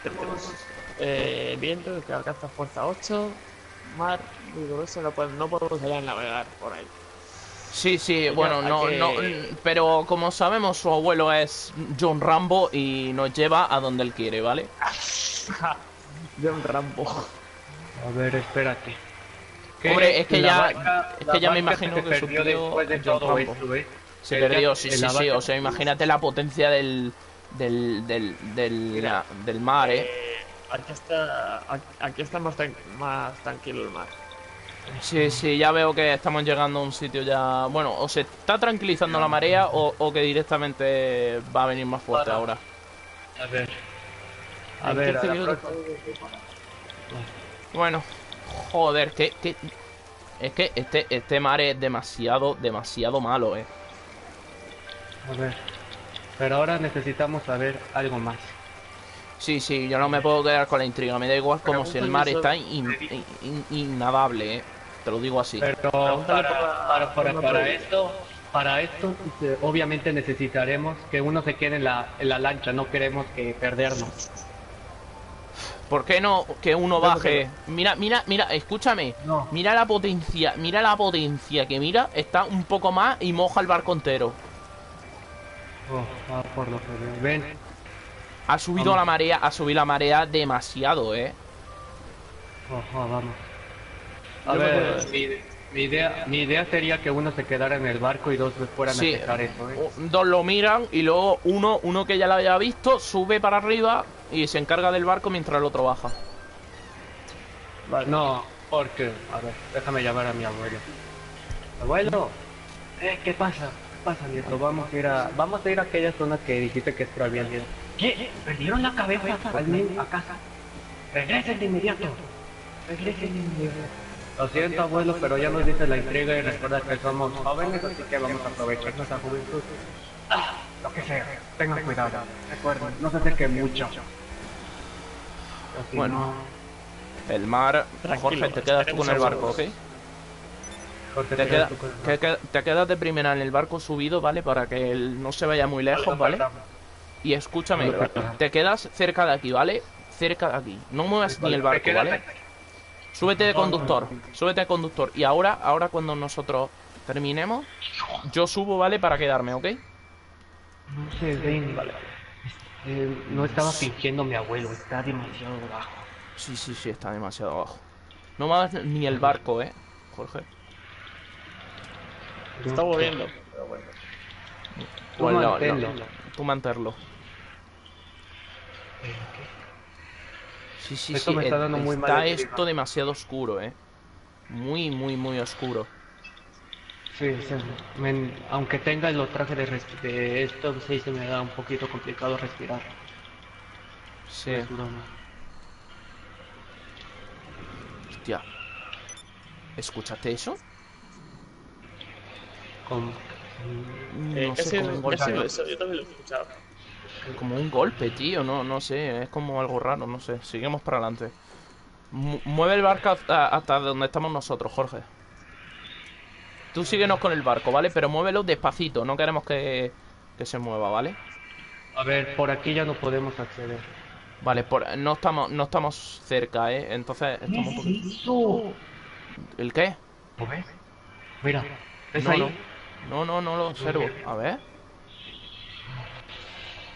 Tenemos eh, viento que alcanza fuerza 8, mar vigoroso, no, podemos- no podemos salir a navegar por ahí. Sí, sí, bueno, no, que- no, pero como sabemos, su abuelo es John Rambo y nos lleva a donde él quiere, ¿vale? Un rambo. A ver, espérate. Hombre, es que la ya- vaca- es que ya me imagino que su tío después de John todo Rambo. esto, ¿eh? Se perdió, sí, sí, sí. O sea, imagínate la potencia del, del, del, del, Mira. del mar, ¿eh? Eh, aquí está. Aquí, aquí está más, tran- más tranquilo el mar. Sí, sí, ya veo que estamos llegando a un sitio ya... Bueno, o se está tranquilizando la marea o, o que directamente va a venir más fuerte Para. ahora. A ver. A ver, 15 a la Bueno, joder, que, que... Es que este, este mar es demasiado, demasiado malo, ¿eh? A ver. Pero ahora necesitamos saber algo más. Sí, sí, yo no me puedo quedar con la intriga. Me da igual como si el mar está in- in- in- innadable, ¿eh? Te lo digo así. Pero para, para, esto, para esto, eh, obviamente necesitaremos que uno se quede en la, en la lancha. No queremos que perdernos. ¿Por qué no que uno baje? Mira, mira, mira, escúchame. No. Mira la potencia, mira la potencia que mira, está un poco más y moja el barco entero. Oh, ah, por lo que. Ven. Ha subido la marea, ha subido la marea demasiado, eh. Oh, oh, vamos. A Yo ver, mi, mi idea, mi idea sería que uno se quedara en el barco y dos fueran Sí. a checar eso, ¿eh? Dos lo miran y luego uno, uno que ya lo haya visto, sube para arriba y se encarga del barco mientras el otro baja. Vale, No, porque, a ver, déjame llamar a mi abuelo. Abuelo, eh, ¿qué pasa? ¿Qué pasa, nieto? Vamos a ir a, vamos a ir a aquella zona que dijiste que es prohibida. ¿Qué? ¿Perdieron la cabeza al niño a casa? Regresen de inmediato. Regresen de inmediato. Lo siento, abuelo, pero ya nos dice la intriga y recuerda que somos jóvenes, así que vamos a aprovechar nuestra juventud. Ah, lo que sea, tengan cuidado. Recuerden, no se acerquen mucho. Así Bueno. no- El mar, Tranquilo, Jorge, te quedas tú con el barco, ¿ok? Jorge, Te, te queda- que- te quedas de primera en el barco subido, ¿vale? Para que él no se vaya muy lejos, ¿vale? Y escúchame, te quedas cerca de aquí, ¿vale? Cerca de aquí. No muevas ni el barco, te ¿vale? Súbete de conductor, súbete de conductor. Y ahora, ahora cuando nosotros terminemos, yo subo, ¿vale? Para quedarme, ¿ok? No se ven. Eh, no estaba fingiendo mi abuelo, está demasiado bajo. Sí, sí, sí, está demasiado abajo. No muevas ni el barco, ¿eh? Jorge. Está moviendo. Pero bueno. Tú Pues no, manténlo. no, tú mantenerlo. Sí, sí, Esto sí. me está eh, dando muy está esto demasiado oscuro, ¿eh? Muy, muy, muy oscuro. Sí, sí. Aunque tenga los trajes de, de esto, sí se me da un poquito complicado respirar. Sí. Es broma. Hostia. ¿Escuchaste eso? Con- Eh, No ¿qué ha sé, ha golpe. sido eso? Yo también lo he escuchado. Como un golpe, tío. No, no sé. Es como algo raro, no sé. Seguimos para adelante. Mu- mueve el barco hasta, hasta donde estamos nosotros, Jorge. Tú síguenos con el barco, ¿vale? Pero muévelo despacito. No queremos que, que se mueva, ¿vale? A ver, por aquí ya no podemos acceder. Vale, por, no estamos no estamos cerca, ¿eh? Entonces estamos un poquito... ¿El qué? ¿Lo ves? Mira, ¿ves No, ahí? no. No, no, no lo observo. A ver.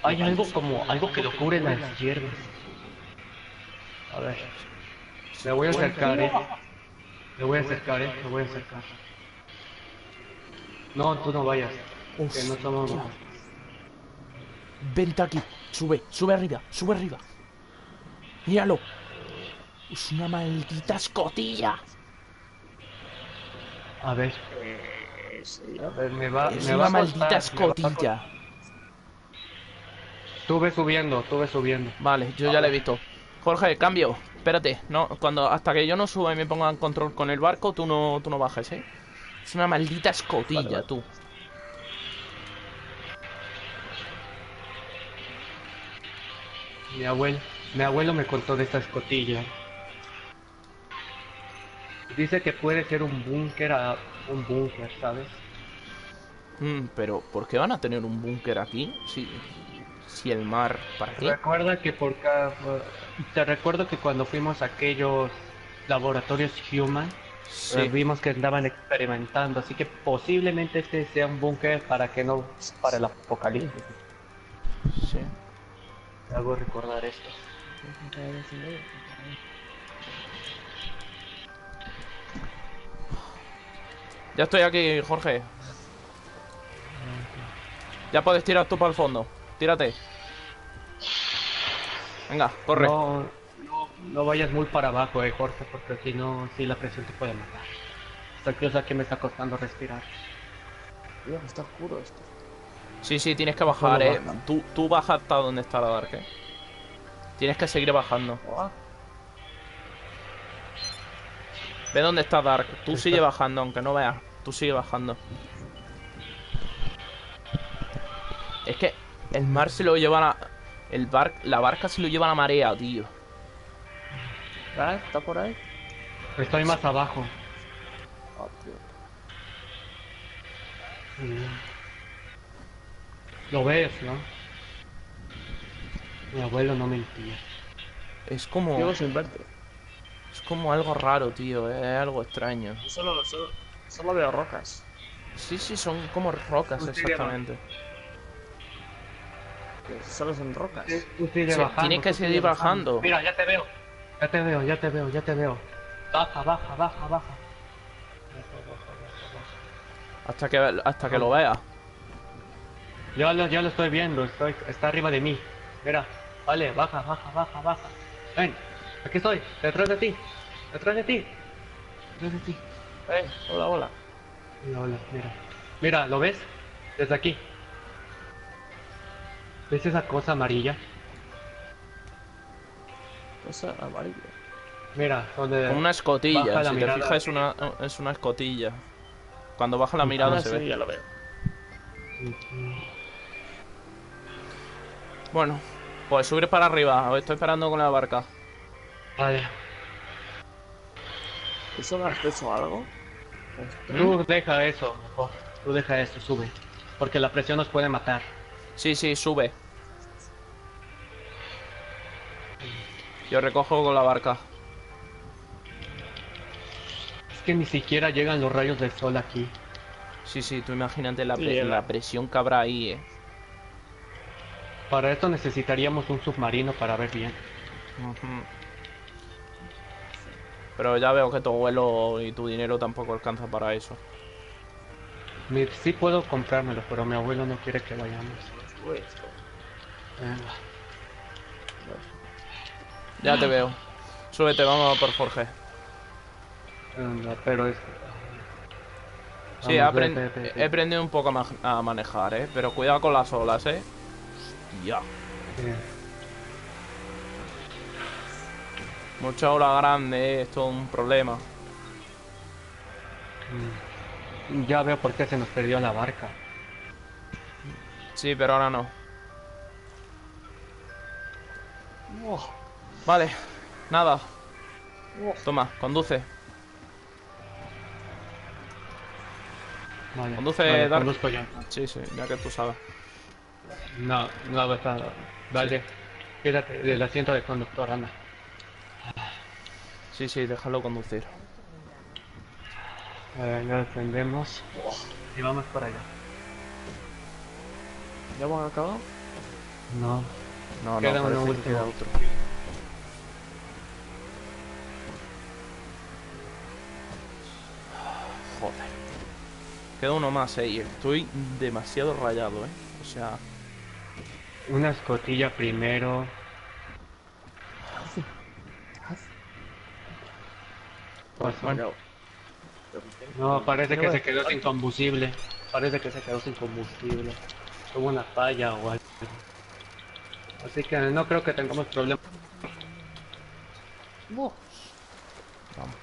Hay algo como, algo que lo cubre las hierbas. A ver. Me voy a acercar, eh. Me voy a acercar, eh. Me voy a acercar. No, tú no vayas. Que no estamos... Vente aquí. Sube, sube arriba, sube arriba. Míralo. Es una maldita escotilla. A ver. Eh. A ver, me va, Es me una va a maldita costar, a escotilla. Costar. Tuve subiendo, tuve subiendo. Vale, yo ya lo he visto. Jorge, cambio. Espérate, no, cuando hasta que yo no suba y me ponga en control con el barco, tú no, tú no bajes, ¿eh? Es una maldita escotilla, Vale, vale. tú. Mi abuelo, mi abuelo me contó de esta escotilla. Dice que puede ser un búnker, a- un búnker, ¿sabes? Mm, pero, ¿por qué van a tener un búnker aquí? Si el mar... ¿Para qué? Recuerda que por cada... Te recuerdo que cuando fuimos a aquellos laboratorios Human, Sí, vimos que andaban experimentando, así que posiblemente este sea un búnker para que no para el apocalipsis. sí. Hago recordar esto. Ya estoy aquí, Jorge. Ya puedes tirar tú para el fondo. Tírate. Venga, corre. No, no, no vayas muy para abajo, eh, Jorge, porque si no, si la presión te puede matar. Esta cosa que me está costando respirar. Tío, está oscuro esto. Sí, sí, tienes que bajar, eh. Tú, tú baja hasta donde está la Dark, eh. Tienes que seguir bajando. Ah, Ve dónde está Dark. Tú Está- sigue bajando, aunque no veas. Tú sigue bajando. Es que el mar se lo lleva la... El bar... La barca se lo lleva la marea, tío. ¿ah? ¿Está por ahí? Estoy más abajo. Tío. Lo ves, ¿no? Mi abuelo no mentía. Es como... Ciego sin verte. Es como algo raro, tío. Es algo extraño. Yo Solo, solo, solo veo rocas. Sí, sí, son como rocas, exactamente. Que solo son rocas. Tú sigue Sí, bajando. tienes que tú sigue seguir bajando. Mira, ya te veo. Ya te veo, ya te veo, ya te veo. Baja, baja, baja, baja. Hasta que, hasta que lo veas. Ya lo, ya lo estoy viendo, estoy, está arriba de mí. Mira, vale, baja, baja, baja, baja. Ven, aquí estoy, detrás de ti, detrás de ti, detrás de ti. Eh, hola, hola. Mira, hola, mira. Mira, ¿lo ves? Desde aquí. ¿Ves esa cosa amarilla? Cosa amarilla. Mira, donde... Como una escotilla. Baja la Si te fijas, es una, es una escotilla. Cuando baja la mirada Ah, se sí, ve. ya lo veo. Bueno, pues subir para arriba. Os estoy esperando con la barca. Vale. ¿Eso da acceso a algo? Tú deja eso, mejor. Tú deja eso, sube. Porque la presión nos puede matar. Sí, sí, sube. Yo recojo con la barca. Es que ni siquiera llegan los rayos del sol aquí. Sí, sí, tú imagínate la, pre- presión que habrá ahí, eh. Para esto necesitaríamos un submarino para ver bien. Pero ya veo que tu abuelo y tu dinero tampoco alcanza para eso. Mi- Sí puedo comprármelo, pero mi abuelo no quiere que vayamos. Ya te veo. Súbete, vamos a por Jorge. Pero es... Sí, he, Vamos, aprend- ve, ve, ve, he aprendido un poco a, ma- a manejar, eh. Pero cuidado con las olas, eh. Ya. Mucha ola grande, eh. Esto es un problema. Mm. Ya veo por qué se nos perdió la barca. Sí, pero ahora no. Oh, Vale. Nada. oh. Toma, conduce. Vale, Conduce, vale, Dark. conduzco yo. Sí, sí, ya que tú sabes. No, no, está... Vale, quédate del asiento de conductor, anda. Sí, sí, déjalo conducir. A ver, ya encendemos. Y vamos por allá. ¿Ya hemos acabado? No. No, Queda no, uno queda otro. Joder. Queda uno más, eh. y Estoy demasiado rayado, eh. O sea, Una escotilla primero. Pues, Bueno. No, parece que se quedó sin combustible. Parece que se quedó sin combustible. Hubo una falla o algo. Así que no creo que tengamos problemas. Vamos.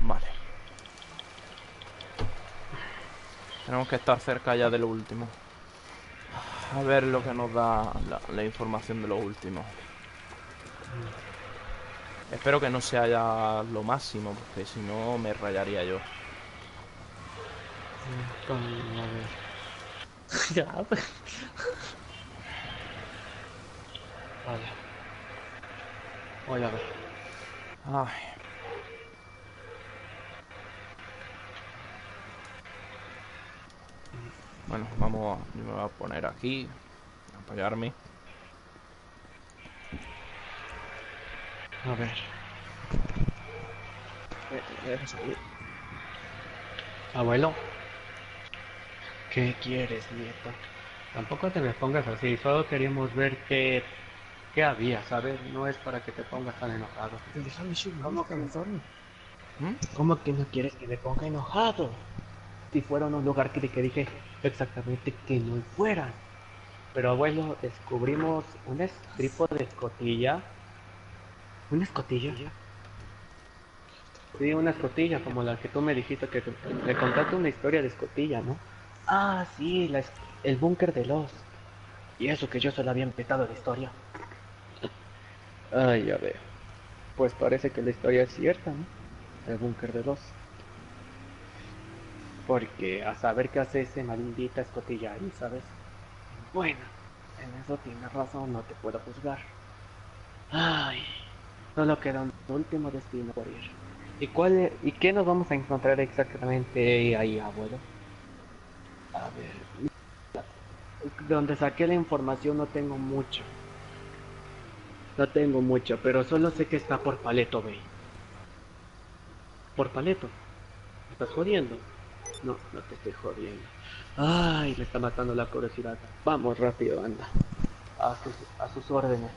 Vale. Tenemos que estar cerca ya de lo último. A ver lo que nos da la, la información de lo último. Espero que no sea ya lo máximo, porque si no me rayaría yo. Con- a ver, ya, pues. vale. Voy a ver. Ay. Bueno, vamos, a- yo me voy a poner aquí, a apoyarme. A ver. Eh, dejas subir. Abuelo. ¿Qué quieres, nieto? Tampoco te me pongas así, solo queríamos ver qué, qué había, ¿sabes? No es para que te pongas tan enojado. Déjame subir, ¿Cómo que me-. ¿Mm? ¿Cómo que no quieres que me ponga enojado? Si fuera un lugar que, que dije exactamente que no fueran. Pero abuelo, descubrimos un estripo de escotilla. ¿Una escotilla? Sí, una escotilla, como la que tú me dijiste que me contaste una historia de escotilla, ¿no? Ah, sí, la el búnker de los. Y eso que yo solo había empezado la historia. Ay, ya veo. Pues parece que la historia es cierta, ¿no? El búnker de los. Porque a saber qué hace ese maldita escotilla ahí, ¿sabes? Bueno, en eso tienes razón, no te puedo juzgar. Ay, solo queda un último destino por ir. ¿Y cuál e- y qué nos vamos a encontrar exactamente ahí, abuelo? A ver, donde saqué la información no tengo mucho. No tengo mucho, pero solo sé que está por Paleto Bay. ¿Por Paleto? ¿Me estás jodiendo? No, no te estoy jodiendo. Ay, me está matando la curiosidad. Vamos rápido, anda. A sus, a sus órdenes.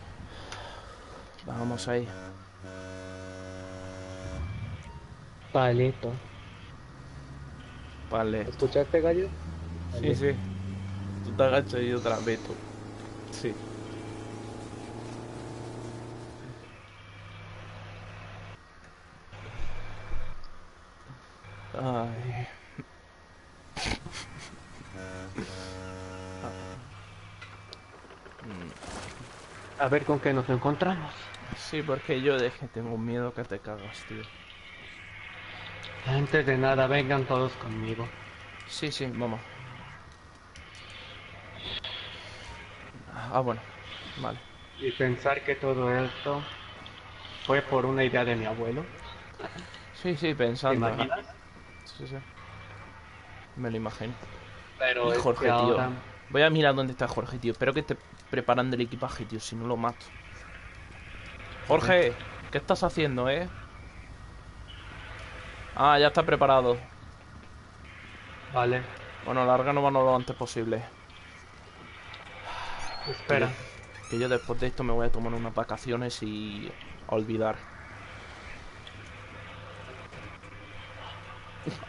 Vamos ahí. Paleto. Vale. ¿Escuchaste, gallo? Sí, sí. Tú te agachas y yo te la meto. Sí. Ay. A ver con qué nos encontramos. Sí, porque yo de que tengo miedo que te cagas, tío. Antes de nada, vengan todos conmigo. Sí, sí, vamos. Ah, bueno. Vale. Y pensar que todo esto fue por una idea de mi abuelo. Sí, sí, ¿Te pensando. ajá. imaginas? Sí, sí. Me lo imagino. Pero Y es Jorge, que tío. ahora... Voy a mirar dónde está Jorge, tío. Espero que esté preparando el equipaje, tío. Si no lo mato. Jorge, ¿qué estás haciendo, eh? Ah, ya está preparado. Vale, Bueno, lárganos lo antes posible. Espera. Que yo después de esto me voy a tomar unas vacaciones y a olvidar.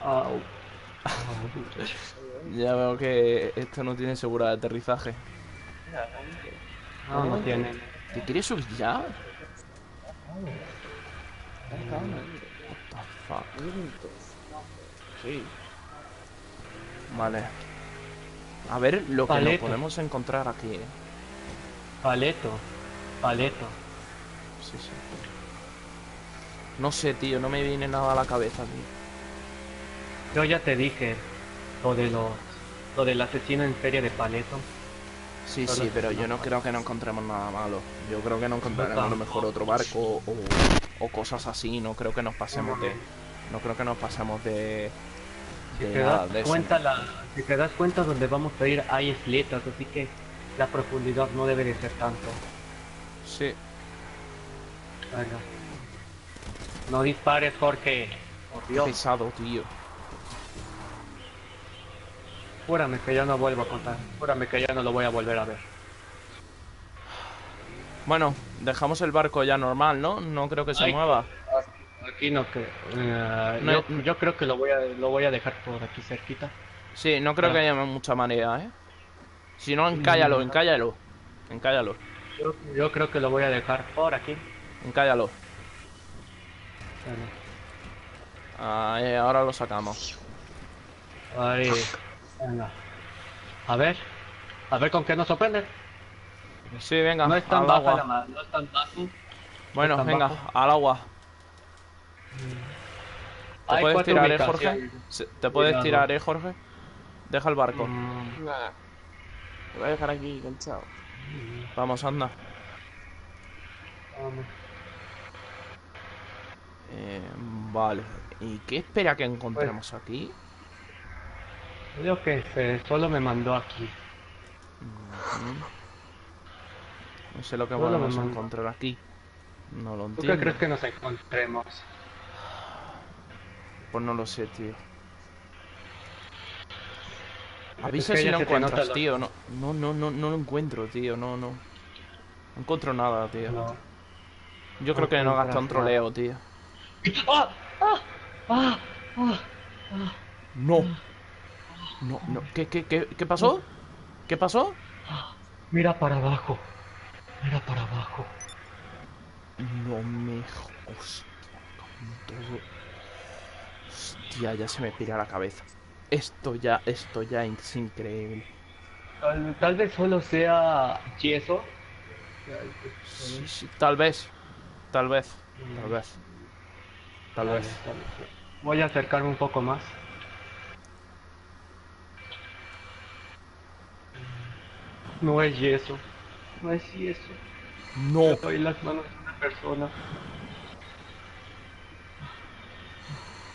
Au. Ya veo que esto no tiene segura de aterrizaje. No, no tiene. ¿Te quieres subir ya? What the fuck? Sí. Vale. A ver lo que nos podemos encontrar aquí. eh. Paleto. Paleto. Sí, sí. No sé, tío, no me viene nada a la cabeza, tío. Yo ya te dije lo de los... Lo del asesino en serie de Paleto. Sí, Solo sí, pero yo no creo que no encontremos nada malo. Yo creo que no encontraremos a lo mejor otro barco o, o cosas así. No creo que nos pasemos de. No creo que nos pasemos de. Si de te nada das de cuenta la... Si te das cuenta donde vamos a ir hay isletas, así que la profundidad no debe de ser tanto. Sí. No dispares, Jorge. Por qué Dios. pesado, tío. Júrame que ya no vuelvo a contar. Júrame que ya no lo voy a volver a ver. Bueno, dejamos el barco ya normal, ¿no? No creo que se Ay. mueva. Aquí no creo. Eh, No- yo, yo creo que lo voy a lo voy a dejar por aquí cerquita. Sí, no creo que haya mucha marea, ¿eh? Si no, encállalo, Mm. encállalo. Encállalo, Yo, yo creo que lo voy a dejar por aquí. encállalo. Ahí, ahora lo sacamos. Ahí. Venga. A ver. A ver con qué nos sorprende. Sí, venga, No es tan agua. la no es tan bajo. Bueno, tan venga, bajo. al agua. ¿Te Hay puedes cuatro tirar, eh, Jorge? ¿Te puedes tirar, eh, Jorge? Deja el barco. Nada. Te voy a dejar aquí cansado. Vamos, anda. vamos. Vale. ¿Y qué espera que encontremos aquí? Creo que se- solo me mandó aquí. No sé lo que Solo podemos manda. encontrar aquí. No lo ¿Tú entiendo. qué crees que nos encontremos? Pues no lo sé, tío. Avisa si lo encuentras, tío. No, no, no, no, no lo encuentro, tío. No, no. No encuentro nada, tío. No. Yo creo que no gasta un troleo, tío. ¡Ah! ¡Ah! ¡Ah! ¡Ah! No. No, no. ¿Qué, qué, qué, qué pasó? ¿Qué pasó? Mira para abajo. Mira para abajo. No me... Hostia, con todo... Hostia, ya se me pira la cabeza. Esto ya, esto ya es increíble. Tal, tal vez solo sea yeso. Sí, sí, tal vez. Tal vez. Tal vez. Tal Vale, vez. tal vez. Voy a acercarme un poco más. No es yeso. No es yeso. No. Estoy en las manos de una persona.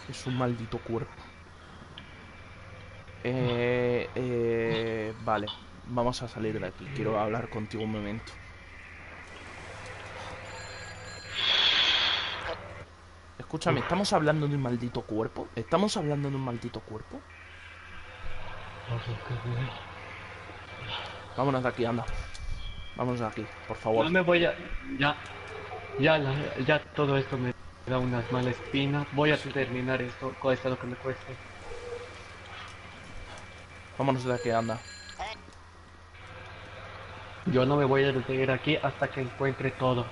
Es un maldito cuerpo. Eh, eh, vale, vamos a salir de aquí. Quiero hablar contigo un momento. Escúchame, ¿estamos hablando de un maldito cuerpo? ¿Estamos hablando de un maldito cuerpo? Vámonos de aquí, anda. Vámonos de aquí, por favor. No me voy a. Ya. Ya, la- ya todo esto me da unas malas espinas. Voy a terminar esto, cuesta lo que me cueste. Vámonos de aquí, anda. Yo no me voy a detener aquí hasta que encuentre todo.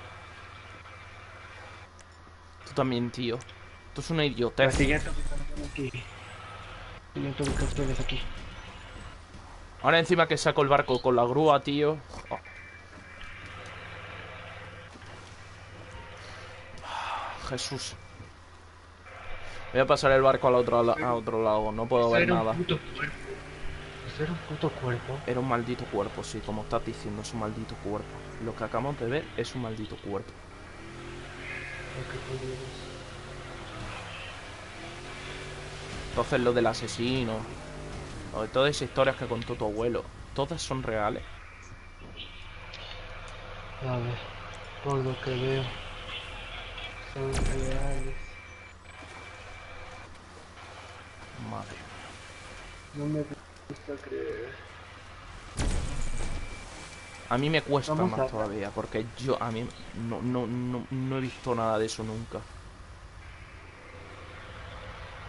Tú también, tío. Tú es una La idiotez. siguiente ubicación aquí. Siguiente ubicación es aquí. Ahora encima que saco el barco con la grúa, tío. Oh. Jesús. Voy a pasar el barco al otro, la- a otro lado. No puedo ver nada. puto era un puto cuerpo. Era un maldito cuerpo, sí, como estás diciendo, es un maldito cuerpo. Lo que acabamos de ver es un maldito cuerpo. Entonces lo del asesino, o de todas esas historias que contó tu abuelo, todas son reales. A ver, por lo que veo. Son reales. Madre. No me A mí me cuesta Vamos más a- todavía, porque yo a mí no, no, no, no he visto nada de eso nunca.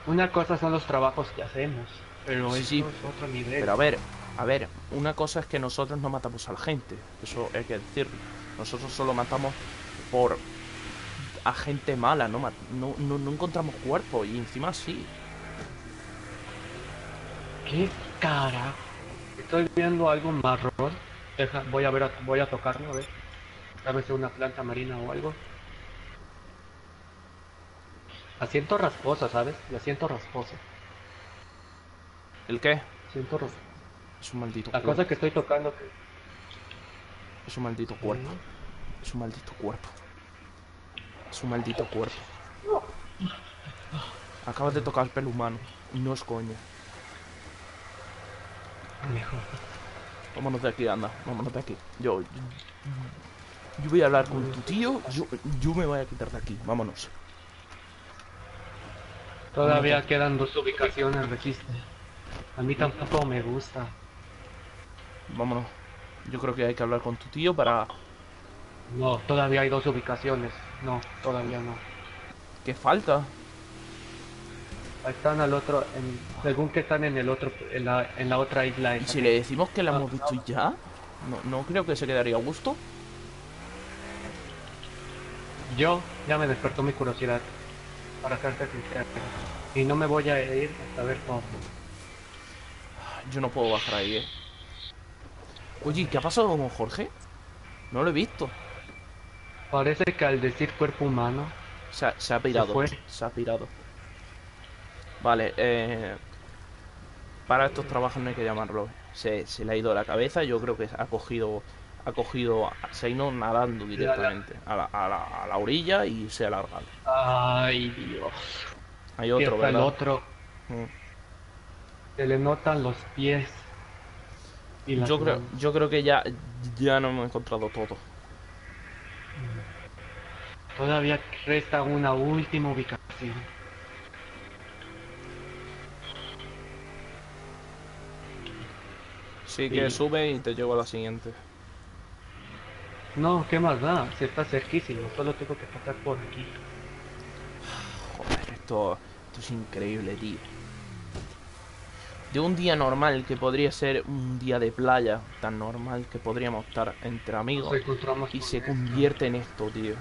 Una cosa son los trabajos que hacemos, pero Sí, es otro nivel. Pero a ver, a ver, una cosa es que nosotros no matamos a la gente, eso hay que decirlo. Nosotros solo matamos por a gente mala, no, no, no, no encontramos cuerpos y encima sí. ¿Qué cara? Estoy viendo algo marrón. Deja, voy a ver, a- voy a tocarlo, a ver. Tal vez una planta marina o algo. La siento rasposa, ¿sabes? La siento rasposa. ¿El qué? Siento ras- Es un maldito La cuerpo. cosa que estoy tocando que... Es un maldito cuerpo. Es un maldito cuerpo. Es un maldito cuerpo. Acabas de tocar el pelo humano. No es coña. Mejor. Vámonos de aquí, anda. Vámonos de aquí. Yo. Yo, yo voy a hablar con tu tío. Yo, yo me voy a quitar de aquí. Vámonos. Todavía quedan dos ubicaciones, resiste. A mí tampoco me gusta. Vámonos. Yo creo que hay que hablar con tu tío para. No, todavía hay dos ubicaciones. No, todavía no. ¿Qué falta? Están al otro, en- según que están en el otro, en la, en la otra isla. ¿Y si le decimos que la Ah, hemos visto ya? No, no creo que se quedaría a gusto. Yo ya me despertó mi curiosidad, para serte sincero. Y no me voy a ir hasta ver todo. Yo no puedo bajar ahí, eh. Oye, ¿qué ha pasado con Jorge? No lo he visto. Parece que al decir cuerpo humano, Se ha, se ha pirado. fue. Se ha pirado. Vale, eh... Para estos trabajos no hay que llamarlo. Se, se le ha ido la cabeza. Yo creo que ha cogido. Ha cogido. Se ha ido nadando directamente a la, a la, a la orilla y se ha alargado. ay Dios. Hay otro, está el ¿verdad? otro. Mm. Se le notan los pies. Y Yo creo, manos. yo creo que ya, ya no hemos encontrado todo. Todavía resta una última ubicación. Sí, que sube y te llevo a la siguiente. No, ¿qué más da? Se está cerquísimo, solo tengo que pasar por aquí. Joder, esto, esto es increíble, tío. De un día normal que podría ser un día de playa, tan normal que podríamos estar entre amigos, y se esto. convierte en esto, tío.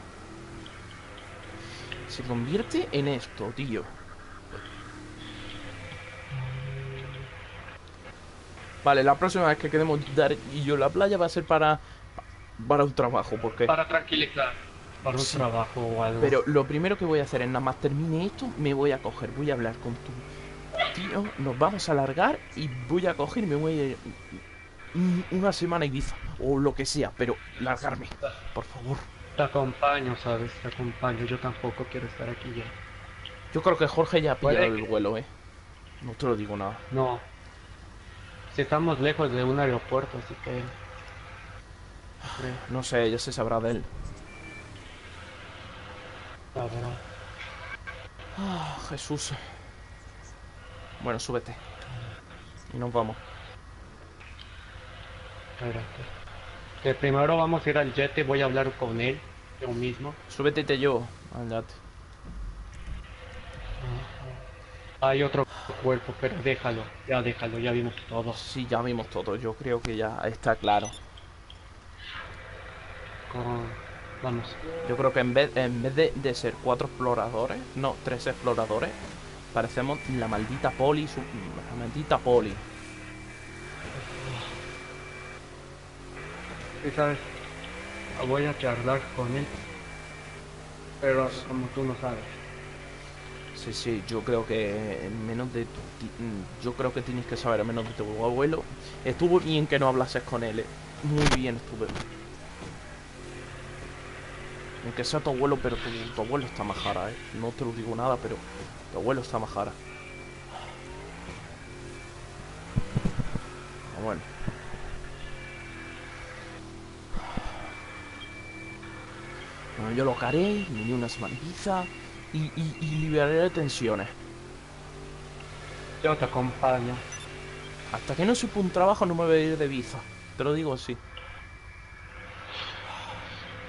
Se convierte en esto, tío. Vale, la próxima vez que queremos dar y yo la playa va a ser para para un trabajo, porque Para tranquilizar. Para un Sí. trabajo o algo. pero lo primero que voy a hacer es nada más termine esto, me voy a coger, voy a hablar con tu tío, nos vamos a largar y voy a coger y me voy a ir un- una semana a Ibiza o lo que sea, pero largarme, por favor. Te acompaño, ¿sabes? Te acompaño. Yo tampoco quiero estar aquí ya. Yo creo que Jorge ya ha pillado el vuelo, eh. No te lo digo nada. No. Si estamos lejos de un aeropuerto, así que... No sé, ya se sabrá de él. la verdad. Ah, Jesús. Bueno, súbete. Y nos vamos. Espérate. Que primero vamos a ir al jet y voy a hablar con él, yo mismo. Súbete y te llevo al yate. Hay otro cuerpo, pero déjalo, ya déjalo, ya vimos todo. Sí, ya vimos todo. Yo creo que ya está claro. Con... Vamos. Yo creo que en vez, en vez de, de ser cuatro exploradores, no, tres exploradores, parecemos la maldita poli. su- la maldita poli. Sabes, voy a charlar con él. Pero como tú no sabes. Sí, sí, yo creo que en menos de mm, yo creo que tienes que saber, menos de tu abuelo. Estuvo bien que no hablases con él, eh. Muy bien estuve. Aunque sea tu abuelo, pero tu, abuelo está majara, eh. No te lo digo nada, pero tu abuelo está majara. Ah, Bueno. Bueno, yo lo haré, me di una Ibiza y, y, y liberaré tensiones. Yo te acompaño. Hasta que no sepa un trabajo no me voy a ir de Ibiza. Te lo digo así.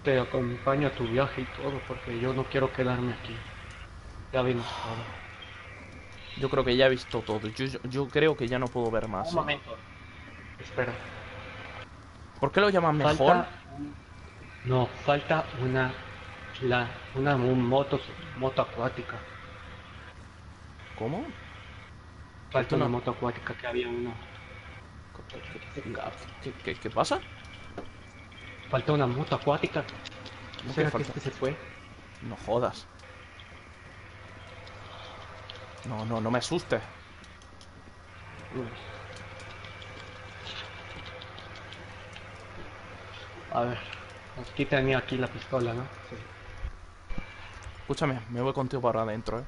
Te acompaño a tu viaje y todo, porque yo no quiero quedarme aquí. Ya vimos todo. Yo creo que ya he visto todo. Yo, yo, yo creo que ya no puedo ver más. Un ¿eh? momento. Espera. ¿Por qué lo llaman mejor? No, falta una... La, una un moto, moto acuática. ¿Cómo? Falta una moto acuática que había uno. ¿Qué, qué, qué pasa? Falta una moto acuática. ¿Cómo ¿Será que falta? este se fue? No jodas. No, no, no me asustes. A ver. Aquí tenía aquí la pistola, ¿no? Sí. Escúchame, me voy contigo para adentro, eh.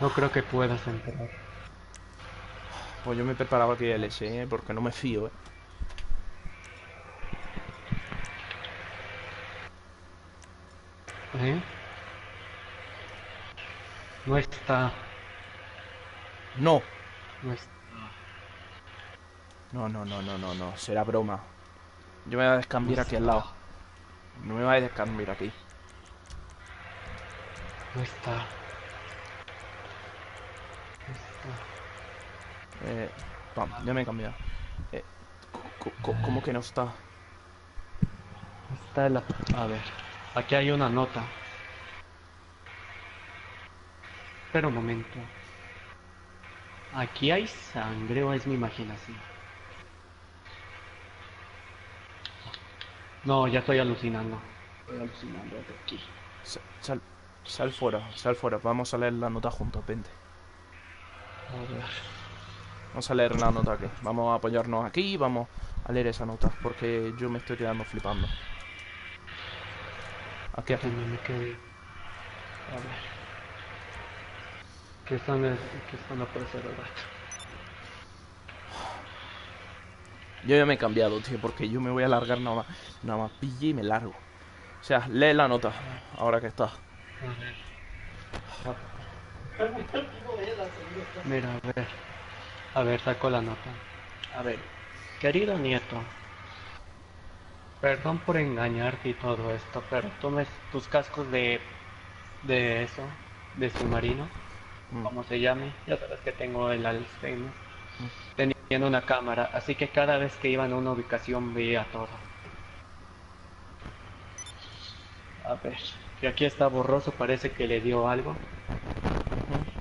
No creo que puedas entrar. Pues yo me preparaba aquí el S, ¿eh? Porque no me fío, eh. ¿Eh? No está. No. No está. No, no, no, no, no, no. Será broma. Yo me voy a descambiar aquí al lado. No me voy a descambiar aquí. No está. No está. Eh, vamos, ya me he cambiado. Eh, ¿Cómo que no está? Está en la. A ver. Aquí hay una nota. Espera un momento. ¿Aquí hay sangre o es mi imaginación? No, ya estoy alucinando. Estoy alucinando de aquí. Sa- Sal, sal fuera, sal fuera. Vamos a leer la nota juntos, vente. A ver. Vamos a leer la nota aquí. Vamos a apoyarnos aquí y vamos a leer esa nota. Porque yo me estoy quedando flipando. Aquí, aquí. Me quedé. A ver. Que son, es- que son los procesos, gacho. Yo ya me he cambiado, tío, porque yo me voy a largar nada más. Nada más pille y me largo. O sea, lee la nota, ahora que está. A ver. Mira, a ver. A ver, saco la nota. A ver, querido nieto. Perdón por engañarte y todo esto, pero tomes tus cascos de. de eso, de submarino, Mm. como se llame. Ya sabes que tengo el Alzheimer. Teniendo una cámara, así que cada vez que iban a una ubicación veía todo. A ver, que aquí está borroso, parece que le dio algo.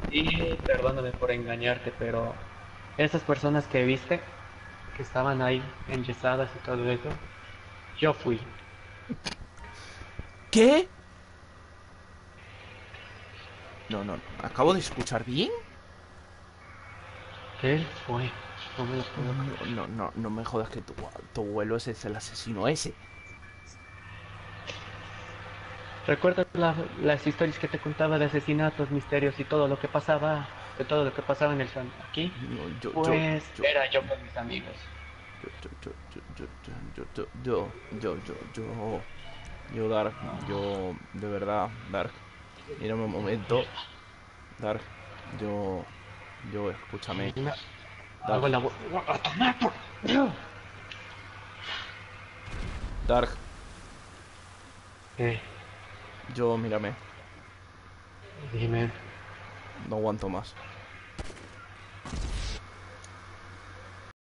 Y perdóname por engañarte, pero esas personas que viste, que estaban ahí enyesadas y todo eso, yo fui. ¿Qué? No, no, no. ¿Acabo de escuchar bien? Él fue. No me lo puedo creer. No, no, no me jodas que tu, tu abuelo ese es el asesino ese. ¿Recuerdas las historias que te contaba de asesinatos, misterios y todo lo que pasaba, de todo lo que pasaba en el San aquí? No, yo, pues yo, yo, era yo con mis amigos. Yo, yo, yo, yo, yo, yo, Dark, yo, de verdad, Dark, era un momento, Dark, yo, yo, escúchame. Dark. Dark. ¿Qué? Yo, mírame, dime. no aguanto más.